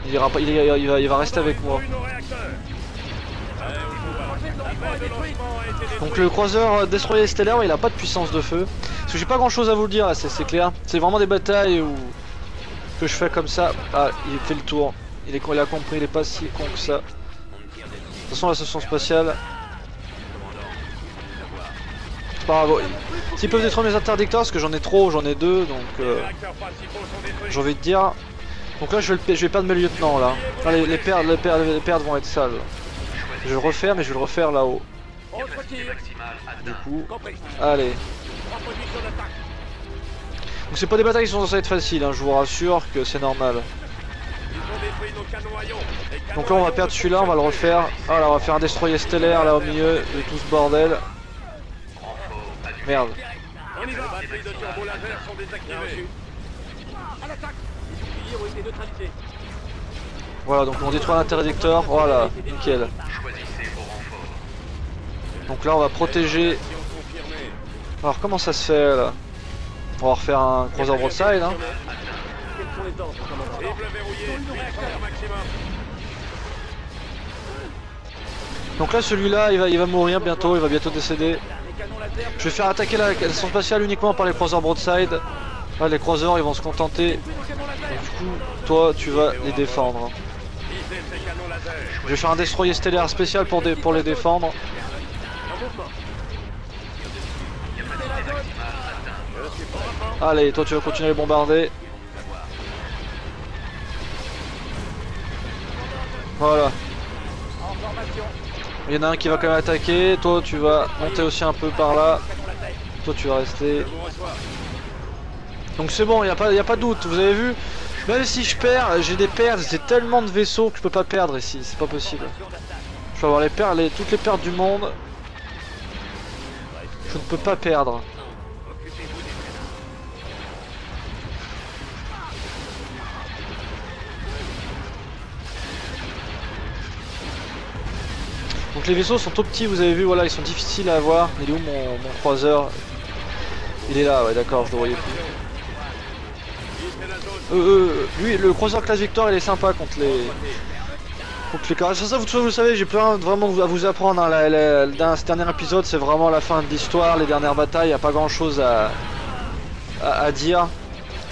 Il, ira il, il va, il va rester avec moi. Donc le croiseur euh, destroyer stellaire, il a pas de puissance de feu. Parce que j'ai pas grand chose à vous le dire, c'est clair. C'est vraiment des batailles où que je fais comme ça. Ah, il fait le tour. Il, est, il a compris, il est pas si con que ça. De toute façon, la station spatiale. Pas grave. S'ils peuvent détruire mes interdicteurs, parce que j'en ai trop, j'en ai deux, donc euh, j'ai envie de dire. Donc là, je vais, le, je perdre mes lieutenants là. Ah, les, pertes, les pertes, les pertes vont être sales. Je vais le refaire, mais je vais le refaire là-haut. Du coup, allez. Donc c'est pas des batailles qui sont censées être faciles, hein, je vous rassure que c'est normal. Donc là on va perdre celui-là, on va le refaire. Ah là on va faire un destroyer stellaire là au milieu de tout ce bordel. Merde. On y va. Les batteries de turbo laser sont désactivées. À l'attaque. Les boucliers ont été neutralisés. Voilà donc on détruit l'interdicteur, voilà, nickel. Donc là on va protéger. Alors comment ça se fait là? On va refaire un cruiser broadside hein. Donc là celui-là il va, il va mourir bientôt, il va bientôt décéder. Je vais faire attaquer la la station spatiale uniquement par les croiseurs broadside. Là les croiseurs ils vont se contenter. Du coup toi tu vas les défendre. Je vais faire un destroyer stellaire spécial pour, pour les défendre. Allez, toi tu vas continuer à les bombarder. Voilà. Il y en a un qui va quand même attaquer. Toi tu vas monter aussi un peu par là. Toi tu vas rester. Donc c'est bon, il n'y a, pas- a pas de doute. Vous avez vu? Même si je perds, j'ai des pertes. J'ai tellement de vaisseaux que je peux pas perdre ici. C'est pas possible. Je vais avoir les- toutes les pertes du monde. Je ne peux pas perdre. Les vaisseaux sont tout petits, vous avez vu, voilà, ils sont difficiles à avoir. Il est où mon, croiseur? Il est là, ouais d'accord, je le voyais plus. Euh, euh, lui, le croiseur classe Victor, il est sympa contre les... Contre les carrés. Ça, ça, vous, vous savez, j'ai plein vraiment à vous apprendre. hein. La- la- dans ce dernier épisode, c'est vraiment la fin de l'histoire, les dernières batailles, il a pas grand chose à, à, dire.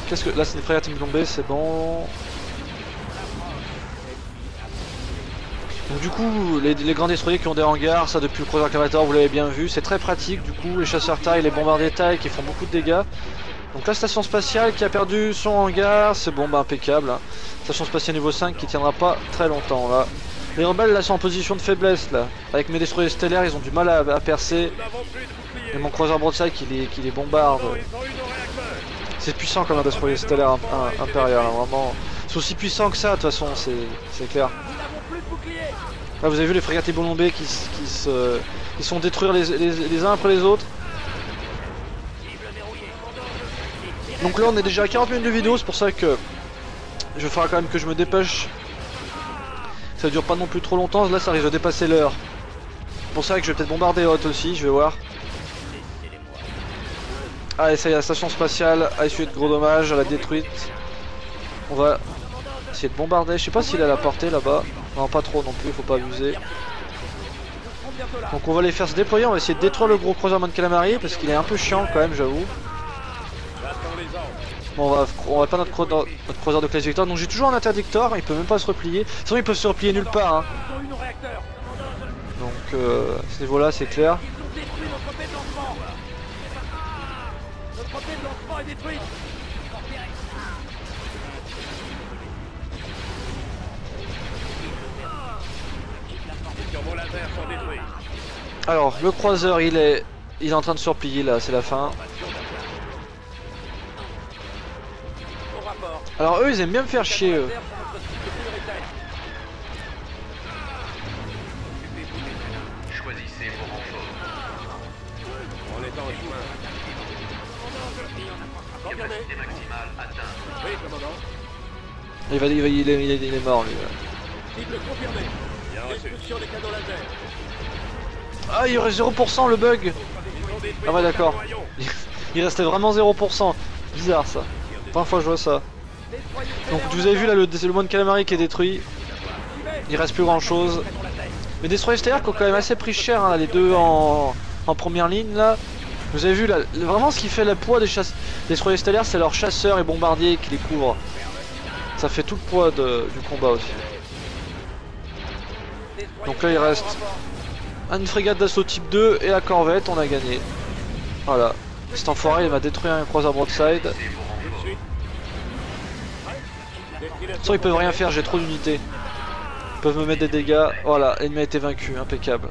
Qu'est-ce que... Là, c'est une frégate tombée, c'est bon. Donc du coup, les, grands destroyers qui ont des hangars, ça depuis le croiseur acclamator, vous l'avez bien vu, c'est très pratique du coup, les chasseurs taille, les bombardiers taille qui font beaucoup de dégâts. Donc la station spatiale qui a perdu son hangar, c'est bon, bah impeccable. hein. Station spatiale niveau 5 qui tiendra pas très longtemps là. Les rebelles là sont en position de faiblesse là. Avec mes destroyers stellaires, ils ont du mal à, percer. Et mon croiseur broadside qui les, qui les bombarde. C'est puissant comme un destroyer stellaire im- im- impérial, hein, vraiment. C'est aussi puissant que ça de toute façon, c'est Là vous avez vu les frégates ébolombées qui, qui se qui sont détruire les, uns après les autres. Donc là on est déjà à 40 minutes de vidéo, c'est pour ça que je falloir quand même que je me dépêche. Ça dure pas non plus trop longtemps, là ça risque de dépasser l'heure. C'est pour ça que je vais peut-être bombarder Hot aussi, je vais voir. Allez ça y est, la station spatiale a essuyé de gros dommages, elle a détruite. On va essayer de bombarder, je sais pas s'il a la portée là-bas. Non pas trop non plus, faut pas abuser. Donc on va les faire se déployer, on va essayer de détruire le gros croiseur Mon Calamari parce qu'il est un peu chiant quand même j'avoue. Bon, on va, on va pas notre, notre croiseur de classe Victor. Donc j'ai toujours un interdictor, il peut même pas se replier. De toute façon, ils peuvent se replier nulle part. hein. Donc euh, à ce niveau-là, c'est clair. Turbos laser sont détruits. Alors, le croiseur, il est, il est en train de se replier là, c'est la fin. Alors eux, ils aiment bien me faire chier. eux. Laser sur notre site de priorité. Choisissez vos renforts. On est en chemin. Confirmé. Capacité maximale atteinte. Oui, commandant. Il, va, il, va- il est, il est- il est mort lui. là. Cible confirmée. Bien reçu. Destruction des canons laser. Ah, il reste 0% le bug. Ah ouais, d'accord. Il restait vraiment 0%. Bizarre ça. Première fois que je vois ça. Donc vous avez vu là le, le monde calamari qui est détruit. Il reste plus grand chose. Mais Destroyer Stellaire qui ont quand même assez pris cher, hein, là, les deux en, en première ligne là. Vous avez vu là, vraiment ce qui fait le poids des chasse... Destroyer Stellaire, c'est leurs chasseurs et bombardiers qui les couvrent. Ça fait tout le poids de- du combat aussi. Donc là, il reste-. Une frégate d'assaut type 2 et la corvette, on a gagné. Voilà. Cet enfoiré il m'a détruit un croiseur broadside. Façon ils peuvent rien faire, j'ai trop d'unités. Ils peuvent me mettre des dégâts. Voilà, l'ennemi a été vaincu, impeccable.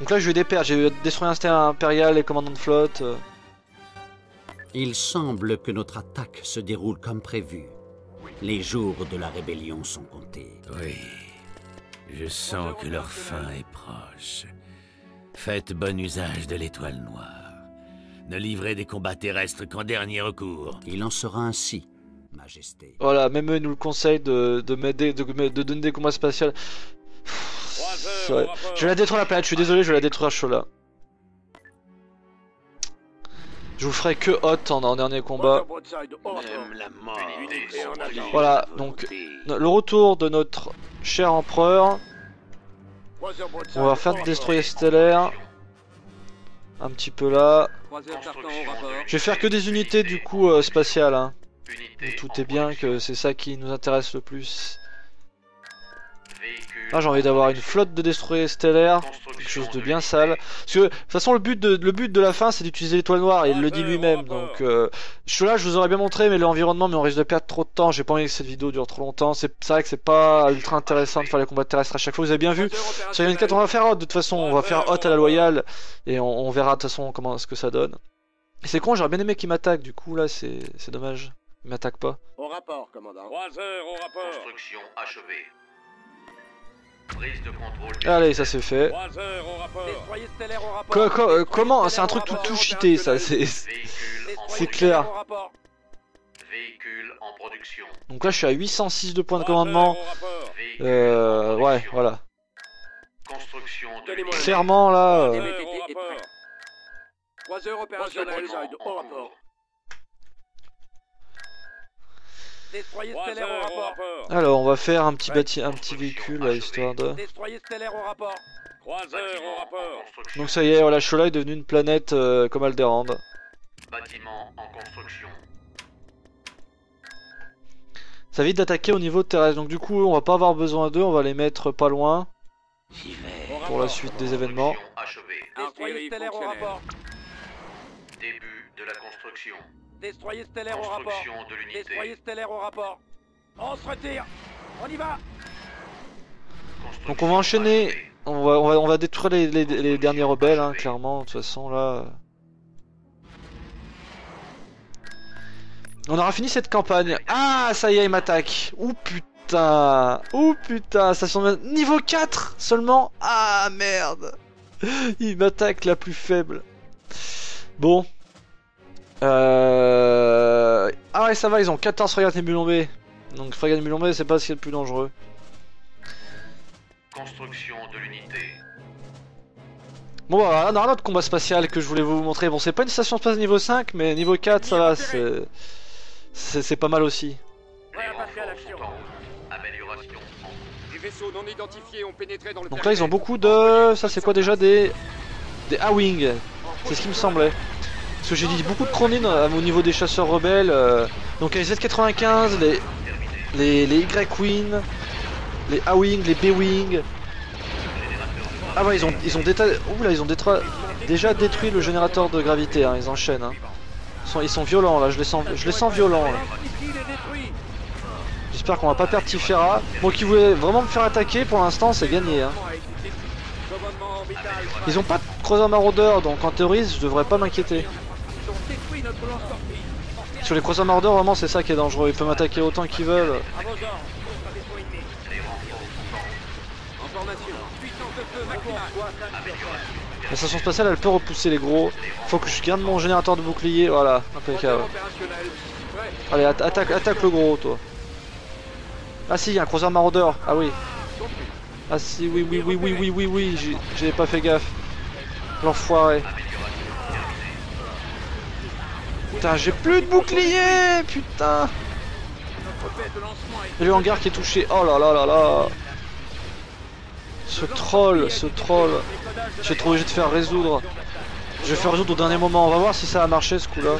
Donc là j'ai eu des pertes, j'ai détruit un stellaire impérial et commandant de flotte. Il semble que notre attaque se déroule comme prévu. Les jours de la rébellion sont comptés. Oui. Je sens que leur fin est proche. Faites bon usage de l'étoile noire. Ne livrez des combats terrestres qu'en dernier recours. Il en sera ainsi, Majesté. Voilà, même eux nous le conseillent de, de m'aider, de, de donner des combats spatials. Je vais la détruire la planète, je suis désolé, je vais la détruire chaud Je vous ferai que hot en, en dernier combat. Voilà, donc le retour de notre cher empereur. On va faire des rapport. destroyers stellaires. Un petit peu là. Je vais faire que des unités du coup euh, spatiales. Hein. Tout est bien que c'est ça qui nous intéresse le plus. Ah j'ai envie en d'avoir une flotte de destroyers stellaires. Quelque chose de bien sale. Parce que de toute façon le but de, le but de la fin c'est d'utiliser l'étoile noire, il le dit lui-même. Donc euh, je là je vous aurais bien montré mais l'environnement mais on risque de perdre trop de temps. J'ai pas envie que cette vidéo dure trop longtemps. C'est vrai que c'est pas ultra intéressant de faire les combats terrestres à chaque fois. Vous avez bien vu. Sur les 24 on va faire hot de toute façon, on va faire hot à la loyale et on, on verra de toute façon comment ce que ça donne. Et c'est con, j'aurais bien aimé qu'il m'attaque du coup là c'est dommage. Il m'attaque pas. Au rapport, commandant. Trois heures au rapport. Construction achevée. Allez, ça c'est fait. Co- co- euh, comment C'est un truc tout, tout cheaté ça, c'est clair. Donc là je suis à 806 de points de commandement. Euh ouais, voilà. Clairement là euh, Destroyer stellaire au rapport. alors on va faire un petit bâti un petit construction véhicule là histoire de Destroyer stellaire au rapport. Bâtiment au rapport. Donc ça y est, voilà, Chola est devenu une planète euh, comme Alderaan. Bâtiment en construction. Ça évite d'attaquer au niveau terrestre. Donc du coup, on va pas avoir besoin d'eux, on va les mettre pas loin J'y vais. Au pour la suite des événements. Début de la construction. Destroyer stellaire au rapport. De Destroyer stellaire au rapport. On se retire. On y va. Donc on va enchaîner, on va, on va, on va détruire les, les- les derniers rebelles, hein, clairement, de toute façon là. On aura fini cette campagne. Ah, ça y est, il m'attaque. Ouh putain. Ouh putain, station de... Niveau 4 seulement. Ah merde. Il m'attaque la plus faible. Bon. Euh... Ah ouais, ça va, ils ont 14 frégates nébulombées. Donc frégate nébulombée, c'est pas ce qui est le plus dangereux. Construction de l'unité. Bon bah, on a un autre combat spatial que je voulais vous montrer. Bon, c'est pas une station spatiale niveau 5, mais niveau 4, ça va, c'est... Pas mal aussi. Le Donc là, ils ont beaucoup de... Ça, c'est quoi déjà Des... Des A-Wing. C'est ce qui me semblait. Que j'ai dit beaucoup de chronines euh, au niveau des chasseurs rebelles. euh, Donc les Z95, les... Les, les Y-Wing, les A-Wing, les B-Wing. Ah ouais, ils ont, ils ont, là, ils ont déjà détruit le générateur de gravité, hein, ils enchaînent. Hein. Ils, sont, ils sont violents là, je les sens, je les sens violents. J'espère qu'on va pas perdre Tifera. Bon, qui voulait vraiment me faire attaquer, pour l'instant c'est gagné. Hein. Ils ont pas de croiseur maraudeur, donc en théorie je devrais pas m'inquiéter. Sur les croiseurs maraudeurs, vraiment c'est ça qui est dangereux, ils peuvent m'attaquer autant qu'ils veulent. La station spatiale elle peut repousser les gros. Faut que je garde mon générateur de bouclier, voilà, impeccable. Allez, atta- attaque, attaque le gros toi. Ah si, il y a un croiseur maraudeur, ah oui. Ah si, oui, oui, oui, oui, oui, oui, oui, j'ai- j'ai pas fait gaffe. L'enfoiré. Putain, j'ai plus de bouclier, putain. Le hangar qui est touché, oh là là là là. Ce troll, ce troll. J'ai trop obligé de faire résoudre. Je vais faire résoudre au dernier moment, on va voir si ça a marché ce coup là.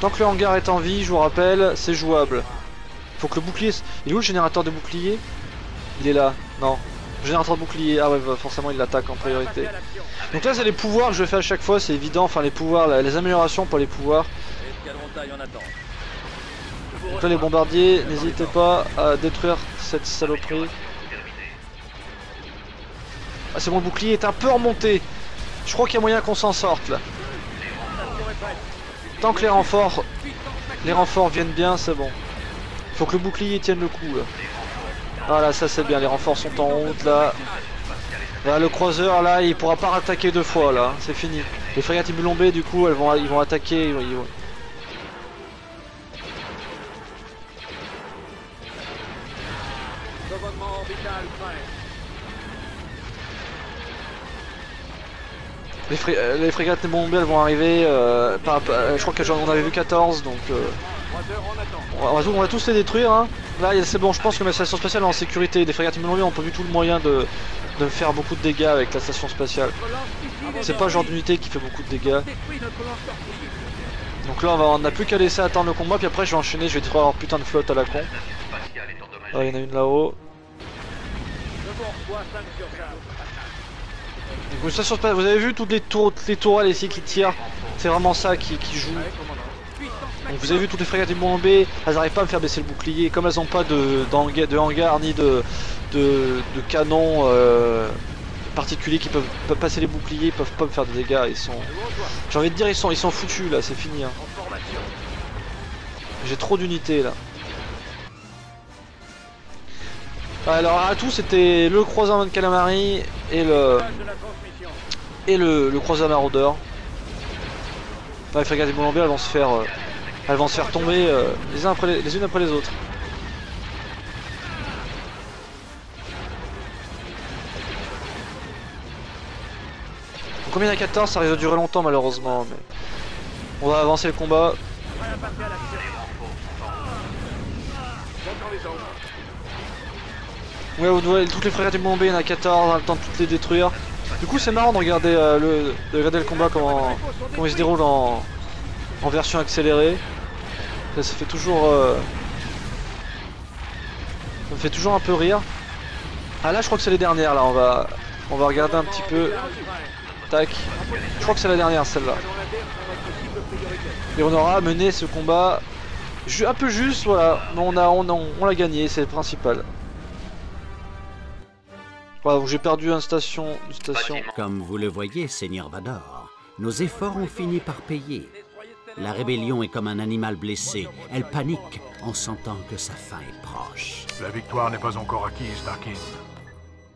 Tant que le hangar est en vie, je vous rappelle, c'est jouable. Faut que le bouclier... Il est où le générateur de bouclier? Il est là, non. Générateur de bouclier, ah ouais, bah, forcément il l'attaque en priorité. Donc là c'est les pouvoirs que je fais à chaque fois, c'est évident, enfin les pouvoirs, les améliorations pour les pouvoirs. Donc là les bombardiers, n'hésitez pas à détruire cette saloperie. Ah c'est bon, le bouclier est un peu remonté. Je crois qu'il y a moyen qu'on s'en sorte là. Tant que les renforts, les renforts viennent bien, c'est bon. Faut que le bouclier tienne le coup là. Voilà, ça c'est bien, les renforts sont en route là. Là, le croiseur là, il pourra pas rattaquer deux fois là, c'est fini. Les frégates Ibulombé du coup, elles vont, ils vont attaquer. ils vont-. Les, fré- euh, les frégates Ibulombé elles vont arriver. euh, par- euh, je crois qu'on avait vu 14 donc. euh, on, va, tous les détruire. Hein. Là c'est bon, je pense que ma station spatiale est en sécurité. Les frégates Ibulombé ont pas du tout le moyen de, de faire beaucoup de dégâts avec la station spatiale. C'est pas le genre d'unité qui fait beaucoup de dégâts. Donc là on va, on n'a plus qu'à laisser attendre le combat puis après je vais enchaîner, je vais détruire leur putain de flotte à la con. Ah, il y en a une là-haut. Vous avez vu toutes les tours, toutes les tourelles ici qui tirent, c'est vraiment ça qui joue. Donc vous avez vu toutes les frégates bombées, elles n'arrivent pas à me faire baisser le bouclier, comme elles n'ont pas de, hangar ni de, canon euh, particuliers qui peuvent, passer les boucliers, ils peuvent pas me faire des dégâts, ils sont... J'ai envie de dire ils sont, ils sont foutus là, c'est fini. hein. J'ai trop d'unités là. Alors à tout c'était le croiseur de calamari et le et le, le croiseur maraudeur. Les frégates Colombie elles vont se faire euh, elles vont se faire tomber euh, les, après les, unes après les autres. Combien a 14 ça risque de durer longtemps malheureusement mais on va avancer le combat. Ouais, vous voyez, toutes les frégates bombées, il y en a 14, on a le temps de toutes les détruire. Du coup, c'est marrant de regarder, euh, le, combat comment, il se déroule en version accélérée. Ça, fait toujours. euh, ça me fait toujours un peu rire. Ah là, je crois que c'est les dernières là, on va, on va regarder un petit peu. Tac. Je crois que c'est la dernière celle-là. Et on aura mené ce combat un peu juste, voilà. Mais on a, on, a- on l'a gagné, c'est le principal. Voilà, donc j'ai perdu une station, une station. Comme vous le voyez, Seigneur Vador, nos efforts ont fini par payer. La rébellion est comme un animal blessé. Elle panique en sentant que sa fin est proche. La victoire n'est pas encore acquise, Darkin.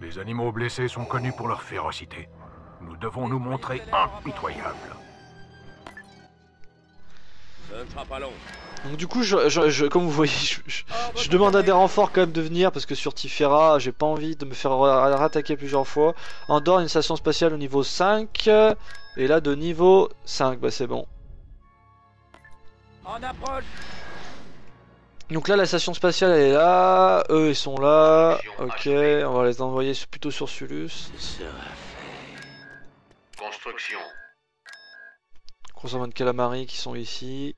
Les animaux blessés sont connus pour leur férocité. Nous devons nous montrer impitoyables. Donc du coup, je, je- je- comme vous voyez, je, je- je demande à des renforts quand même de venir parce que sur Tifera, j'ai pas envie de me faire ra- rattaquer plusieurs fois. Andorre, une station spatiale au niveau 5 et là de niveau 5, bah c'est bon. En approche Donc là, la station spatiale elle est là, eux ils sont là. Ok, on va les envoyer plutôt sur Sulus. Construction. Croisement de Calamari qui sont ici.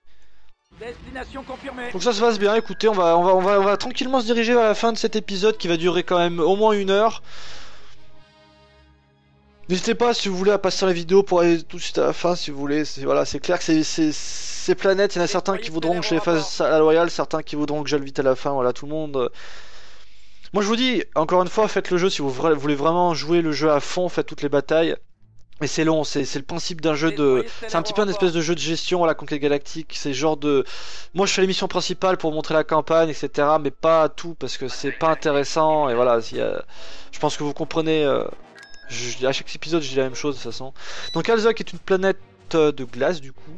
Destination confirmée. Donc ça se passe bien, écoutez, on va, on, va, on, va, on va tranquillement se diriger vers la fin de cet épisode qui va durer quand même au moins une heure. N'hésitez pas si vous voulez à passer la vidéo pour aller tout de suite à la fin si vous voulez. C'est voilà, c'est clair que c'est- ces planètes, il y en a certains qui voudront que je les fasse à la loyale, certains qui voudront que j'aille vite à la fin. Voilà, tout le monde. Moi je vous dis, encore une fois, faites le jeu si vous voulez vraiment jouer le jeu à fond, faites toutes les batailles. Mais c'est long, c'est le principe d'un jeu de. C'est un petit peu un espèce de jeu de gestion à la conquête galactique. C'est genre de. Moi je fais les missions principales pour montrer la campagne, etc. Mais pas tout parce que c'est pas intéressant. Et voilà, il y a- je pense que vous comprenez. euh, je- à chaque épisode, je dis la même chose de toute façon. Donc Alzok est une planète euh, de glace du coup.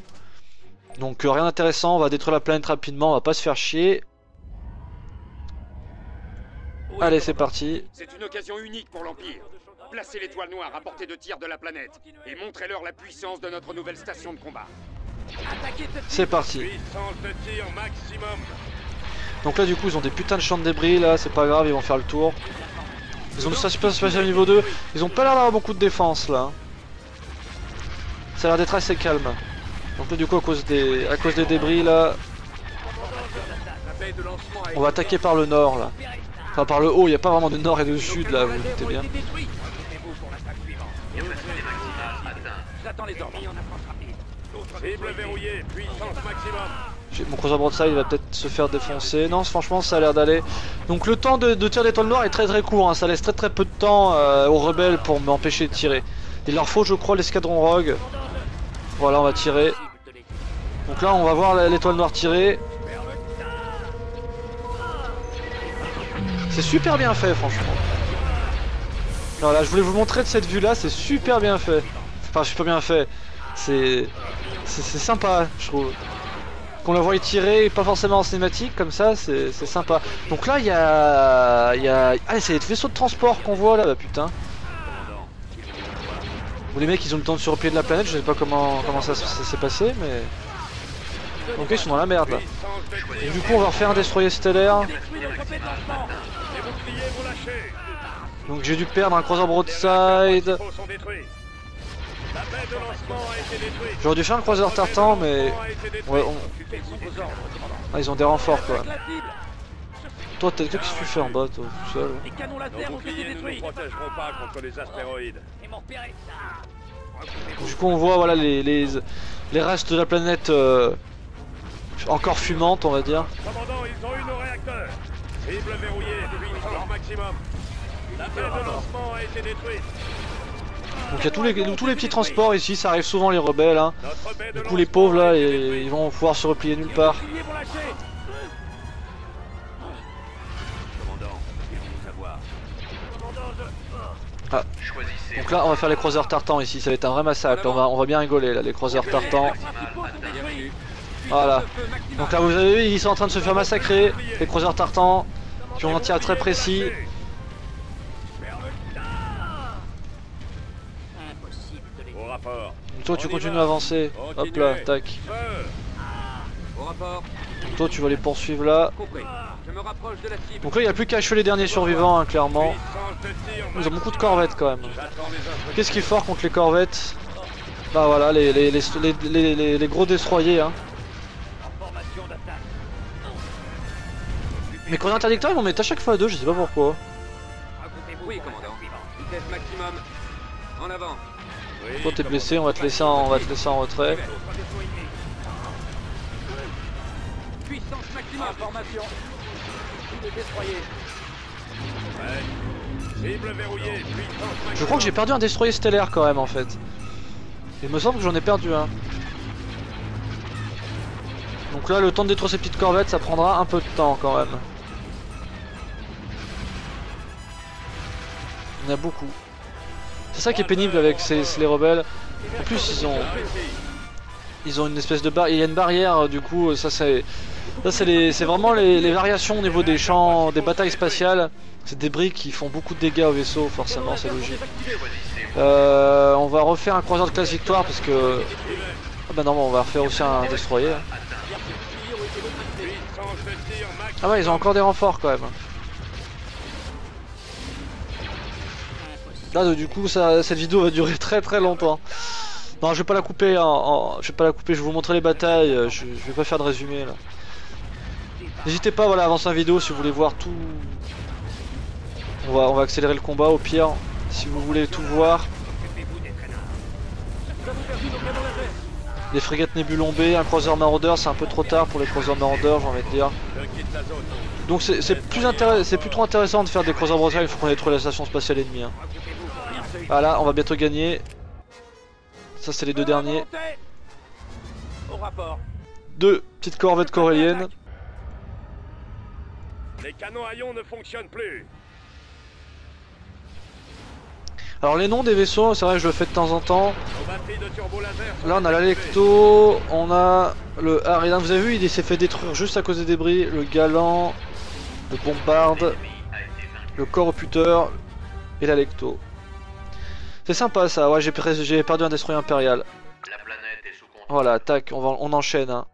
Donc euh, rien d'intéressant, on va détruire la planète rapidement, on va pas se faire chier. Allez, c'est parti. C'est une occasion unique pour l'Empire. Placez l'étoile noire à portée de tir de la planète et montrez-leur la puissance de notre nouvelle station de combat. C'est parti. Puissance de tir maximum. Donc là du coup ils ont des putains de champs de débris là, c'est pas grave, ils vont faire le tour. Ils ont une station spatiale niveau 2, ils ont pas l'air d'avoir beaucoup de défense là. Ça a l'air d'être assez calme. Donc là du coup à cause des, à cause des débris là, on va attaquer par le nord là. Enfin par le haut, il n'y a pas vraiment de nord et de sud là, vous vous doutez bien. J'attends les ordres. Cible verrouillée. Puissance maximum. Mon croiseur broadside va peut-être se faire défoncer. Non, franchement, ça a l'air d'aller. Donc le temps de, de tir d'étoile noire est très très court. hein. Ça laisse très très peu de temps euh, aux rebelles pour m'empêcher de tirer. Il leur faut, je crois, l'escadron rogue. Voilà, on va tirer. Donc là, on va voir l'étoile noire tirer. C'est super bien fait, franchement. Voilà, je voulais vous montrer de cette vue-là. C'est super bien fait. Enfin, super bien fait. C'est c'est sympa, je trouve qu'on la voit tirer, pas forcément en cinématique, comme ça, c'est sympa. Donc là, il y a... y a... Ah, c'est les vaisseaux de transport qu'on voit là, bah putain. Bon, les mecs, ils ont le temps de replier de la planète, je sais pas comment, comment ça, s'est passé, mais... Ok, ils sont dans la merde, là. Du coup, on va refaire un destroyer stellaire. Donc j'ai dû perdre un croiseur broadside. J'aurais dû faire un croiseur tartan, mais... Ouais, on- Ah, ils ont des renforts, quoi. Toi, t'as- qu'est-ce que tu fais en bas, toi, tout seul Les canons Nos laser ont été boucliers ne nous détruits. protégeront pas contre les astéroïdes. Ils m'ont repéré. Du coup, on voit voilà les, les, les restes de la planète euh, encore fumante, on va dire. Commandant, ils ont eu nos réacteurs. Cible verrouillée. Puissance maximum. La baie de lancement a été détruite. Donc il y a tous les, petits transports ici, ça arrive souvent les rebelles. Hein. Du coup, les pauvres là, ils vont pouvoir se replier nulle part. Savoir. Donc là, on va faire les croiseurs tartans ici, ça va être un vrai massacre. On, va, bien rigoler là, les croiseurs tartans. Voilà. Donc là, vous avez vu, ils sont en train de se faire massacrer. Les croiseurs tartans qui ont un tir très précis. Toi, tu continues à avancer. Hop là, tac. Toi, tu vas les poursuivre là. Donc là, il n'y a plus qu'à achever les derniers survivants, hein, clairement. Ils ont beaucoup de corvettes quand même. Qu'est-ce qui est fort contre les corvettes? Bah voilà, les, les, les, les, gros destroyers. Hein. Mais quand on est interdicteur, ils vont mettre à chaque fois à deux, je sais pas pourquoi. Oui, commandant. Vitesse maximum. En avant. T'es blessé, on va te laisser en, on va te laisser en retrait. Puissance maximum. Formation. Je crois que j'ai perdu un destroyer stellaire quand même en fait. Il me semble que j'en ai perdu un. Donc là, le temps de détruire ces petites corvettes, ça prendra un peu de temps quand même. Il y en a beaucoup. C'est ça qui est pénible avec ces, les rebelles. En plus, ils ont, ils ont une espèce de barrière. Il y a une barrière, du coup, ça c'est, c'est vraiment les, variations au niveau des champs, des batailles spatiales. C'est des briques qui font beaucoup de dégâts au vaisseau, forcément, c'est logique. Euh, on va refaire un croiseur de classe victoire parce que. Ah bah non, on va refaire aussi un destroyer. Ah ouais, ils ont encore des renforts quand même. Là, du coup, ça, cette vidéo va durer très très longtemps. Non, je vais pas la couper. En- Je vais pas la couper. Je vais vous montrer les batailles. euh, Je, vais pas faire de résumé là. N'hésitez pas, voilà, avancer la vidéo si vous voulez voir tout. On va, on va accélérer le combat au pire. Si vous voulez tout voir. Les frégates nébulombées, un croiseur maraudeur, c'est un peu trop tard pour les croiseurs maraudeurs, j'ai envie de dire. Donc c'est plus, plus trop intéressant de faire des croiseurs brotailles, il faut qu'on détruise la station spatiale ennemie. hein. Voilà, on va bientôt gagner. Ça c'est les deux derniers. Deux petites corvettes coréliennes. Les canons à ion ne fonctionnent plus. Alors les noms des vaisseaux, c'est vrai que je le fais de temps en temps. Là on a l'Alecto, on a le Harridan, vous avez vu il s'est fait détruire juste à cause des débris, le Galant, le Bombarde, le Corroputeur et l'Alecto. C'est sympa ça, ouais j'ai per- j'ai perdu un destroyer impérial. La planète est sous contrôle. Voilà, tac, on, va, on enchaîne. Hein.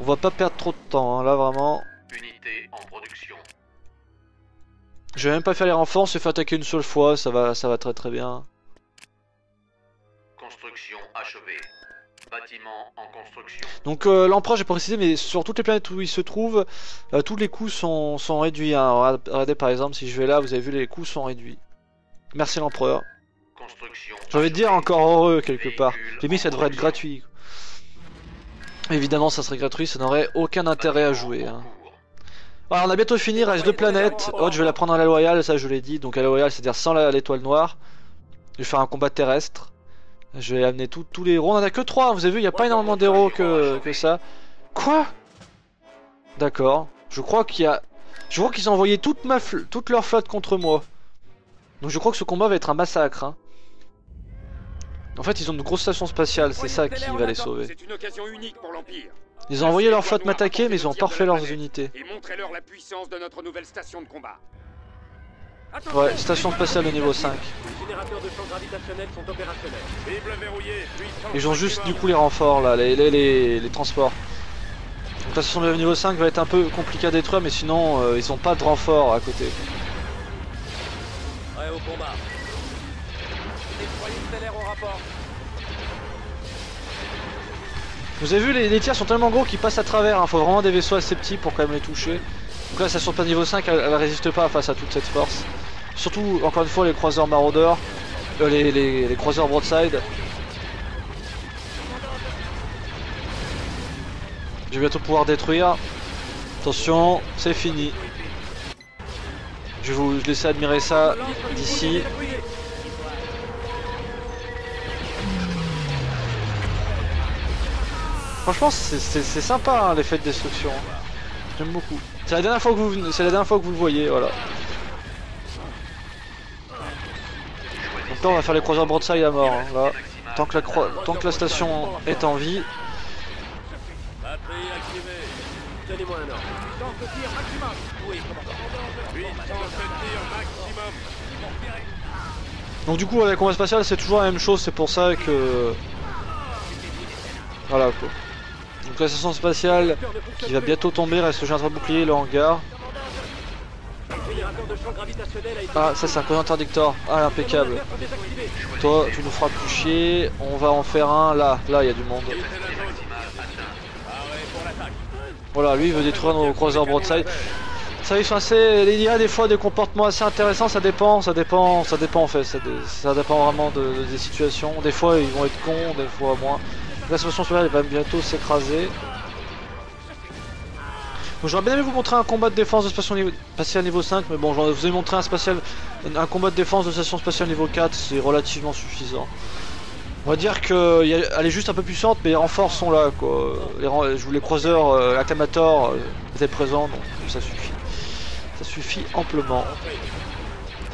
On va pas perdre trop de temps, hein, là vraiment. Unité en production. Je vais même pas faire les renforts, on s'est fait attaquer une seule fois, ça va, ça va très très bien. Construction achevée. Bâtiment en construction. Donc euh, l'empereur, j'ai pas précisé, mais sur toutes les planètes où il se trouve, euh, tous les coûts sont, sont réduits. hein. Regardez, regardez, par exemple, si je vais là, vous avez vu, les coûts sont réduits. Merci l'empereur. J'ai envie de dire encore heureux quelque part. Limite, ça devrait être gratuit. Évidemment, ça serait gratuit, ça n'aurait aucun intérêt à jouer. Hein. Alors, on a bientôt fini, reste deux planètes. Hot, je vais la prendre à la loyale, ça je l'ai dit. Donc à la loyale, c'est-à-dire sans la- l'étoile noire. Je vais faire un combat terrestre. Je vais amener tout- tous les héros. On en a que 3, vous avez vu, il n'y a pas énormément d'héros que, que ça. Quoi? D'accord. Je crois qu'il y a. Je crois qu'ils ont envoyé toute, ma fl- toute leur flotte contre moi. Donc je crois que ce combat va être un massacre. hein. En fait, ils ont une grosse station spatiale, c'est ça qui va les sauver. C'est une occasion unique pour l'Empire. Ils ont envoyé leur flotte m'attaquer, mais ils ont pas refait leurs unités. Et montrez-leur la puissance de notre nouvelle station de combat. Ouais, station spatiale de niveau 5. Les générateurs de champ gravitationnel sont opérationnels. Cible verrouillée. Puissance Ils ont juste du coup les renforts là, les, les, les, les transports. Donc la station de niveau 5 va être un peu compliquée à détruire, mais sinon euh, ils ont pas de renfort à côté. Vous avez vu, les, tirs sont tellement gros qu'ils passent à travers, hein. faut vraiment des vaisseaux assez petits pour quand même les toucher. Donc là, station de niveau 5, elle, elle résiste pas face à toute cette force. Surtout, encore une fois, les croiseurs maraudeurs, euh, les croiseurs broadside. Je vais bientôt pouvoir détruire. Attention, c'est fini. Je vais vous laisser admirer ça d'ici. Franchement, c'est- sympa hein, l'effet de destruction. J'aime beaucoup. C'est la dernière fois que vous, venez- c'est la dernière fois que vous le voyez, voilà. Donc là, on va faire les croiseurs broadside à mort. hein, là, tant que la tant que la station est en vie. Batterie activée. Donnez-moi un ordre. Donc du coup, avec combat spatial, c'est toujours la même chose. C'est pour ça que voilà quoi. Donc la station spatiale qui va bientôt tomber, reste générateur de bouclier, le hangar. Ah, ça c'est un code interdictor. Ah, impeccable. Toi, tu nous feras plus chier. On va en faire un là. Là, il y a du monde. La. Voilà, lui il veut détruire nos croiseurs broadside. Ça. Il y a des fois des comportements assez intéressants. Ça dépend, ça dépend, ça dépend en fait. Ça, dé- ça dépend vraiment de, de- des situations. Des fois, ils vont être cons, des fois moins. La situation spatiale va bientôt s'écraser. J'aurais bien aimé vous montrer un combat de défense de station spatiale niveau 5, mais bon, je vous ai montré un spatial, un combat de défense de station spatiale niveau 4, c'est relativement suffisant. On va dire qu'elle est juste un peu puissante, mais les renforts sont là, quoi. Les, croiseurs euh, acclamators euh, étaient présents, donc ça suffit. Ça suffit amplement.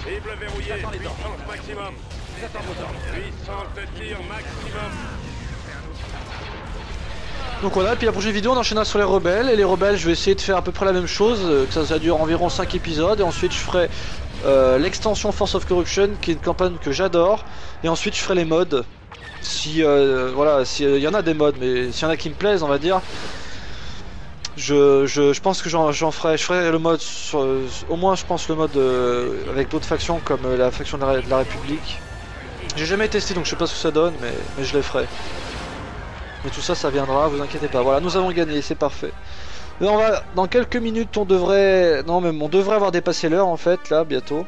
Cible verrouillée. Puissance de maximum. Donc voilà, puis la prochaine vidéo on enchaînera sur les rebelles, et les rebelles je vais essayer de faire à peu près la même chose, euh, que ça, dure environ 5 épisodes, et ensuite je ferai euh, l'extension Force of Corruption, qui est une campagne que j'adore, et ensuite je ferai les mods, si euh, voilà, s'il y en a des mods, mais s'il y en a qui me plaisent on va dire, je, je, pense que j'en ferai, je ferai le mode, sur, euh, au moins je pense le mode euh, avec d'autres factions comme euh, la faction de la, République, J'ai jamais testé donc je sais pas ce que ça donne, mais, mais je les ferai. Mais tout ça, ça viendra, vous inquiétez pas. Voilà, nous avons gagné, c'est parfait. Là, on va, dans quelques minutes, on devrait, non même, on devrait avoir dépassé l'heure en fait, là, bientôt.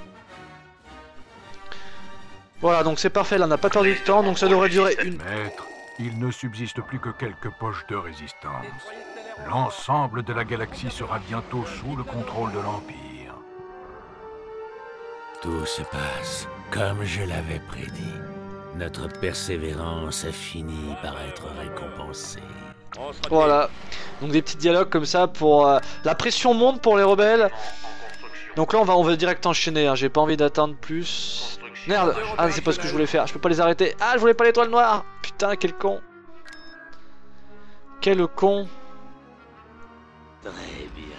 Voilà, donc c'est parfait, là, on n'a pas perdu de temps, donc ça devrait durer une... Maître, il ne subsiste plus que quelques poches de résistance. L'ensemble de la galaxie sera bientôt sous le contrôle de l'Empire. Tout se passe comme je l'avais prédit. Notre persévérance a fini par être récompensée. Voilà, donc des petits dialogues comme ça pour... euh, La pression monte pour les rebelles. Donc là, on va, on va direct enchaîner, hein. j'ai pas envie d'attendre plus. Merde, ah c'est pas ce que je voulais faire, je peux pas les arrêter. Ah, je voulais pas l'étoile noire Putain, quel con Quel con Très bien.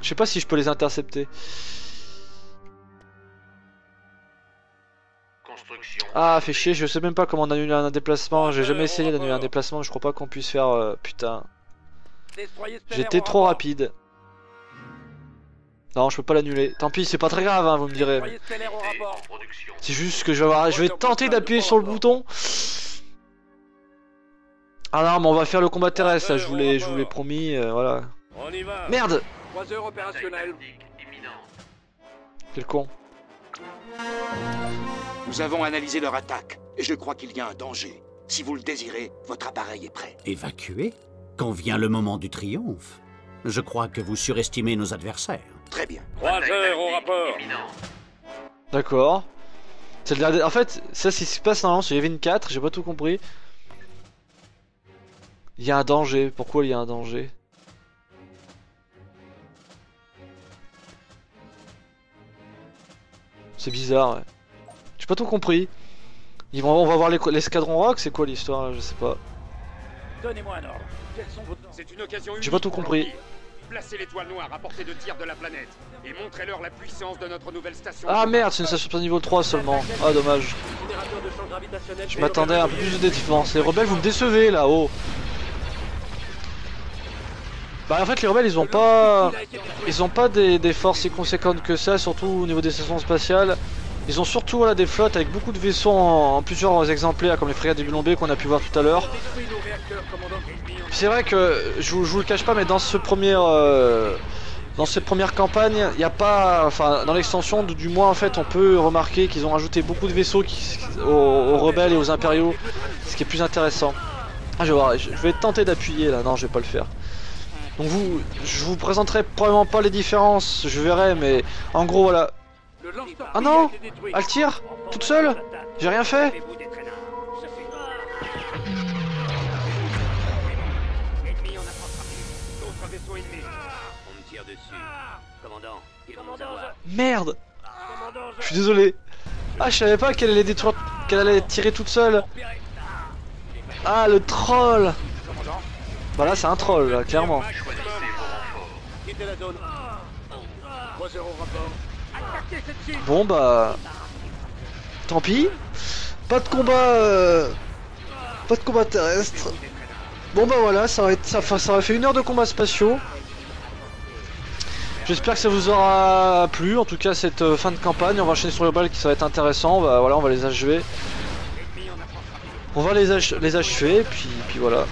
Je sais pas si je peux les intercepter. Construction. Ah, fait chier, je sais même pas comment on annule un déplacement. J'ai jamais essayé d'annuler un déplacement, je crois pas qu'on puisse faire. euh, putain, j'étais trop rapide. Non, je peux pas l'annuler. Tant pis, c'est pas très grave, hein, vous me direz. C'est juste que je vais avoir, je vais tenter d'appuyer sur le bouton. Ah non, mais on va faire le combat terrestre. là, je vous l'ai, je vous l'ai promis. euh, voilà. On y va. Merde, Croiseur opérationnel. quel con. Nous avons analysé leur attaque, et je crois qu'il y a un danger. Si vous le désirez, votre appareil est prêt. Évacué Quand vient le moment du triomphe Je crois que vous surestimez nos adversaires. Très bien. Croiseur au rapport. D'accord. C'est le dernier- En fait, ça, c'est ce qui se passe normalement sur Yevin 4. J'ai pas tout compris. Il y a un danger. Pourquoi il y a un danger? C'est bizarre, ouais. J'ai pas tout compris. Ils vont, on va voir les- l'escadron rock, c'est quoi l'histoire là Je sais pas. Donnez-moi un ordre. Quels sont vos... C'est une occasion J'ai pas tout compris. Placez l'étoile noire à portée de tir de la planète et montrez-leur la puissance de notre nouvelle station. Ah merde, c'est une station de niveau 3 seulement. Ah dommage. Je m'attendais à un peu plus de défense. Les rebelles, vous me décevez là-haut. Bah en fait, les rebelles, ils ont pas, ils ont pas des, forces si conséquentes que ça, surtout au niveau des stations spatiales. Ils ont surtout voilà, des flottes avec beaucoup de vaisseaux en, plusieurs exemplaires, comme les frégates des Bulombés qu'on a pu voir tout à l'heure. C'est vrai que je, vous- le cache pas, mais dans ce premier, euh, dans cette première campagne, il n'y a pas, enfin, dans l'extension, du du moins en fait, on peut remarquer qu'ils ont rajouté beaucoup de vaisseaux aux, aux rebelles et aux impériaux, ce qui est plus intéressant. Ah, je vais voir, je vais tenter d'appuyer là, non, je vais pas le faire. Donc vous, je vous présenterai probablement pas les différences, je verrai, mais en gros voilà, Ah non elle tire toute seule, j'ai rien fait. Merde, je suis désolé. Ah, je savais pas qu'elle allait détruire, qu'elle allait tirer toute seule. Ah, le troll. Bah là, c'est un troll, clairement. Bon bah, tant pis. Pas de combat, euh, pas de combat terrestre. Bon bah voilà, ça aurait, été- ça, ça aurait fait une heure de combats spatiaux. J'espère que ça vous aura plu. En tout cas, cette euh, fin de campagne, on va enchaîner sur les balles qui ça va être intéressant. Voilà, on va les achever. On va les achever, puis, puis voilà.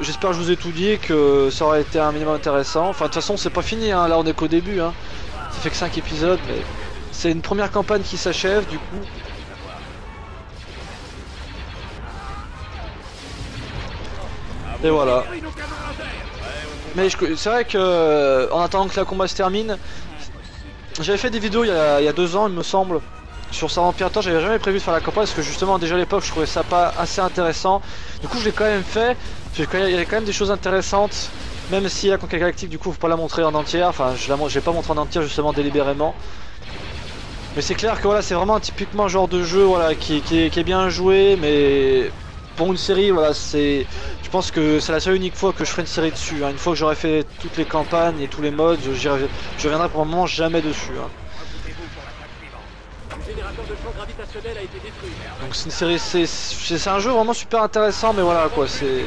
J'espère que je vous ai tout dit que ça aurait été un minimum intéressant. Enfin, de toute façon, c'est pas fini, hein. là on est qu'au début. Hein. Ça fait que 5 épisodes, mais c'est une première campagne qui s'achève du coup. Et voilà. Mais c'est vrai que euh, en attendant que la combat se termine, j'avais fait des vidéos il y, a, il deux ans, il me semble, sur Star Pirateur. J'avais jamais prévu de faire la campagne parce que justement déjà à l'époque je trouvais ça pas assez intéressant. Du coup je l'ai quand même fait. Il y a quand même des choses intéressantes, même si la conquête galactique du coup faut pas la montrer en entière. Enfin je la je vais pas montrer en entière justement délibérément. Mais c'est clair que voilà c'est vraiment typiquement genre de jeu voilà qui, est, bien joué, mais pour une série voilà c'est je pense que c'est la seule unique fois que je ferai une série dessus. hein. Une fois que j'aurai fait toutes les campagnes et tous les modes, je reviendrai pour le moment jamais dessus. hein. Donc c'est une série, c'est un jeu vraiment super intéressant, mais voilà quoi, c'est.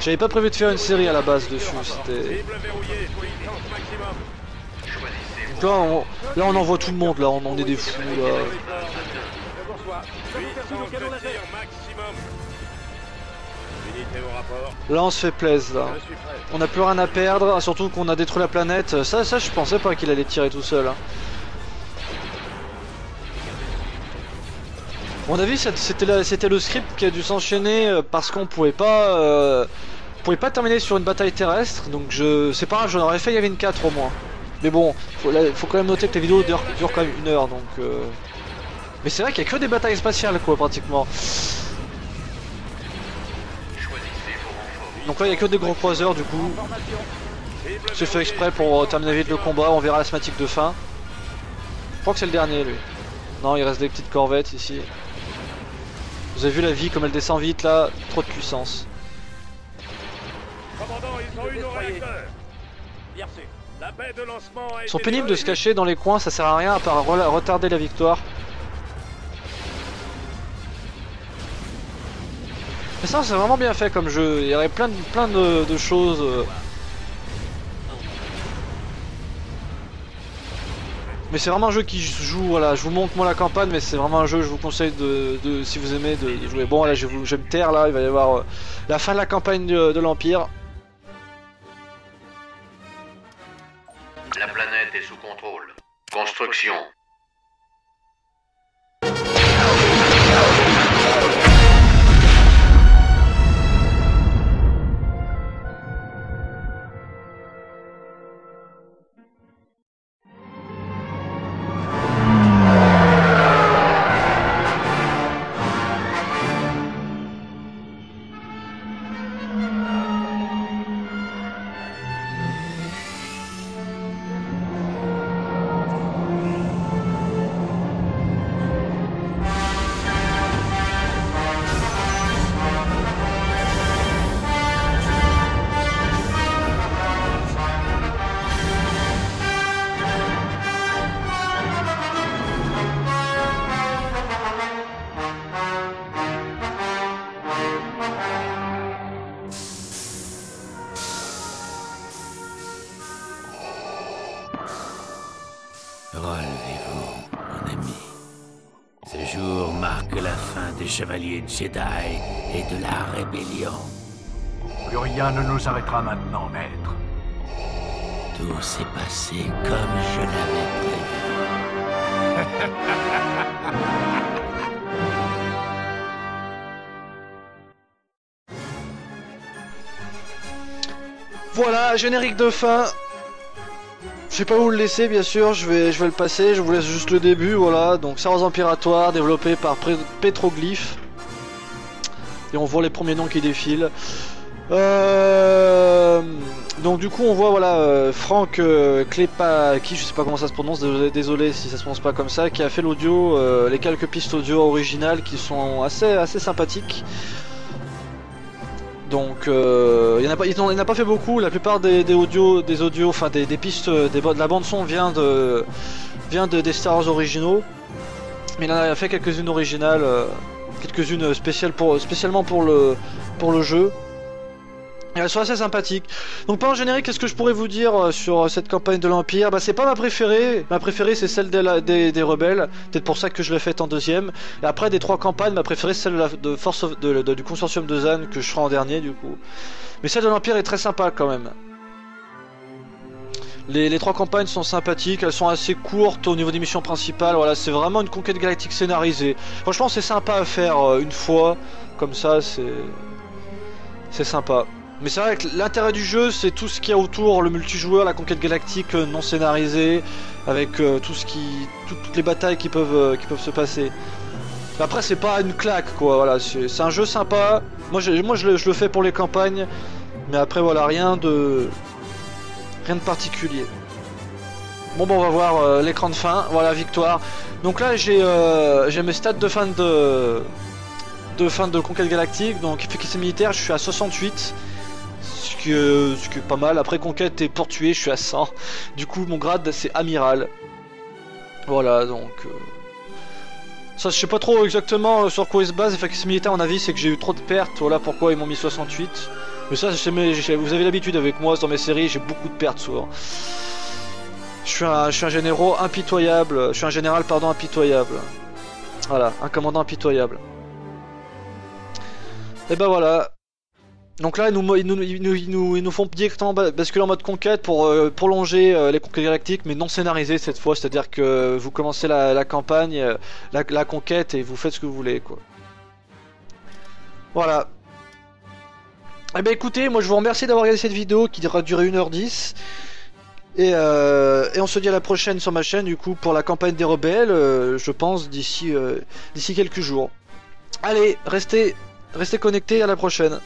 J'avais pas prévu de faire une série à la base dessus, c'était. Là on, là on envoie tout le monde, là on en est des fous là. Là on se fait plaisir. On n'a plus rien à perdre, surtout qu'on a détruit la planète. Ça, ça je pensais pas qu'il allait tirer tout seul. hein. Mon avis, c'était la- le script qui a dû s'enchaîner euh, parce qu'on pouvait pas, euh, pouvait pas terminer sur une bataille terrestre. Donc je, c'est pas grave, j'en aurais fait Yavin 4 au moins. Mais bon, faut, faut quand même noter que vidéos durent, durent quand même une heure, donc. euh, Mais c'est vrai qu'il y a que des batailles spatiales, quoi, pratiquement. Donc là, il y a que des gros croiseurs, du coup. C'est fait exprès pour terminer vite le combat, on verra la cinématique de fin. Je crois que c'est le dernier lui. Non, il reste des petites corvettes ici. Vous avez vu la vie comme elle descend vite là, trop de puissance. Ils ont eu nos Destroyer. réacteurs. Bien reçu. La baie de lancement a Ils sont pénibles de se cacher dans les coins, ça sert à rien à part re- retarder la victoire. Mais ça c'est vraiment bien fait comme jeu, il y aurait plein de, plein de, de choses. Mais c'est vraiment un jeu qui se joue, voilà, je vous montre moi la campagne, mais c'est vraiment un jeu, je vous conseille de, si vous aimez, de, jouer. Bon là je, taire là, il va y avoir euh, la fin de la campagne de l'Empire. Jedi et de la rébellion. Plus rien ne nous arrêtera maintenant, maître. Tout s'est passé comme je l'avais prévu. Voilà, générique de fin. Je sais pas où le laisser, bien sûr, je vais, je vais le passer, je vous laisse juste le début, voilà. Donc, Star Wars Empiratoire, développé par Petroglyph. On voit les premiers noms qui défilent. Euh, donc du coup on voit voilà euh, Franck euh, Klepa, qui je sais pas comment ça se prononce, désolé, si ça se prononce pas comme ça, qui a fait l'audio, les quelques pistes audio originales qui sont assez assez sympathiques. Donc il y en a pas, fait beaucoup. La plupart des, audios, des audios, enfin des, pistes, de la bande son vient de vient de, des Star Wars originaux. Mais il en a fait quelques-unes originales, quelques-unes pour spécialement pour le pour le jeu. Et elles sont assez sympathiques. Donc pas en générique, qu'est-ce que je pourrais vous dire euh, sur euh, cette campagne de l'Empire? Bah c'est pas ma préférée. Ma préférée c'est celle des, la- des, rebelles. Peut-être pour ça que je l'ai faite en deuxième. Et après des trois campagnes, ma préférée c'est celle de, la- Force of- de- de- du consortium de Zan que je ferai en dernier du coup. Mais celle de l'Empire est très sympa quand même. Les, trois campagnes sont sympathiques, elles sont assez courtes au niveau des missions principales. Voilà, c'est vraiment une conquête galactique scénarisée. Franchement, c'est sympa à faire euh, une fois, comme ça, c'est c'est sympa. Mais c'est vrai que l'intérêt du jeu, c'est tout ce qu'il y a autour, le multijoueur, la conquête galactique euh, non scénarisée, avec euh, tout ce qui, tout- toutes les batailles qui peuvent, se passer. Après, c'est pas une claque, quoi. Voilà, c'est un jeu sympa. Moi, moi, je le fais pour les campagnes, mais après, voilà, rien de, rien de particulier. Bon, bon, on va voir euh, l'écran de fin. Voilà, victoire. Donc là, j'ai, euh, j'ai mes stats de fin de, de fin de conquête galactique. Donc, efficacité militaire, je suis à 68. Ce qui, est, ce pas mal. Après conquête et pour tuer, je suis à 100. Du coup, mon grade, c'est amiral. Voilà, donc... euh, Ça, je sais pas trop exactement sur quoi il se base. Effectivement, militaire, à mon avis, c'est que j'ai eu trop de pertes. Voilà pourquoi ils m'ont mis 68. Mais ça, vous avez l'habitude avec moi dans mes séries, j'ai beaucoup de pertes souvent. Je suis un, généraux impitoyable. Je suis un général, pardon, impitoyable. Voilà, un commandant impitoyable. Et ben voilà. Donc là, ils nous, font directement ba- basculer en mode conquête pour euh, prolonger euh, les conquêtes galactiques, mais non scénarisé cette fois. C'est-à-dire que vous commencez la, la campagne, euh, la, la conquête, et vous faites ce que vous voulez, quoi. Voilà. Eh ben écoutez, moi je vous remercie d'avoir regardé cette vidéo qui aura duré 1h10. Et, et on se dit à la prochaine sur ma chaîne, du coup, pour la campagne des rebelles, euh, je pense, d'ici euh, d'ici quelques jours. Allez, restez, restez connectés, à la prochaine.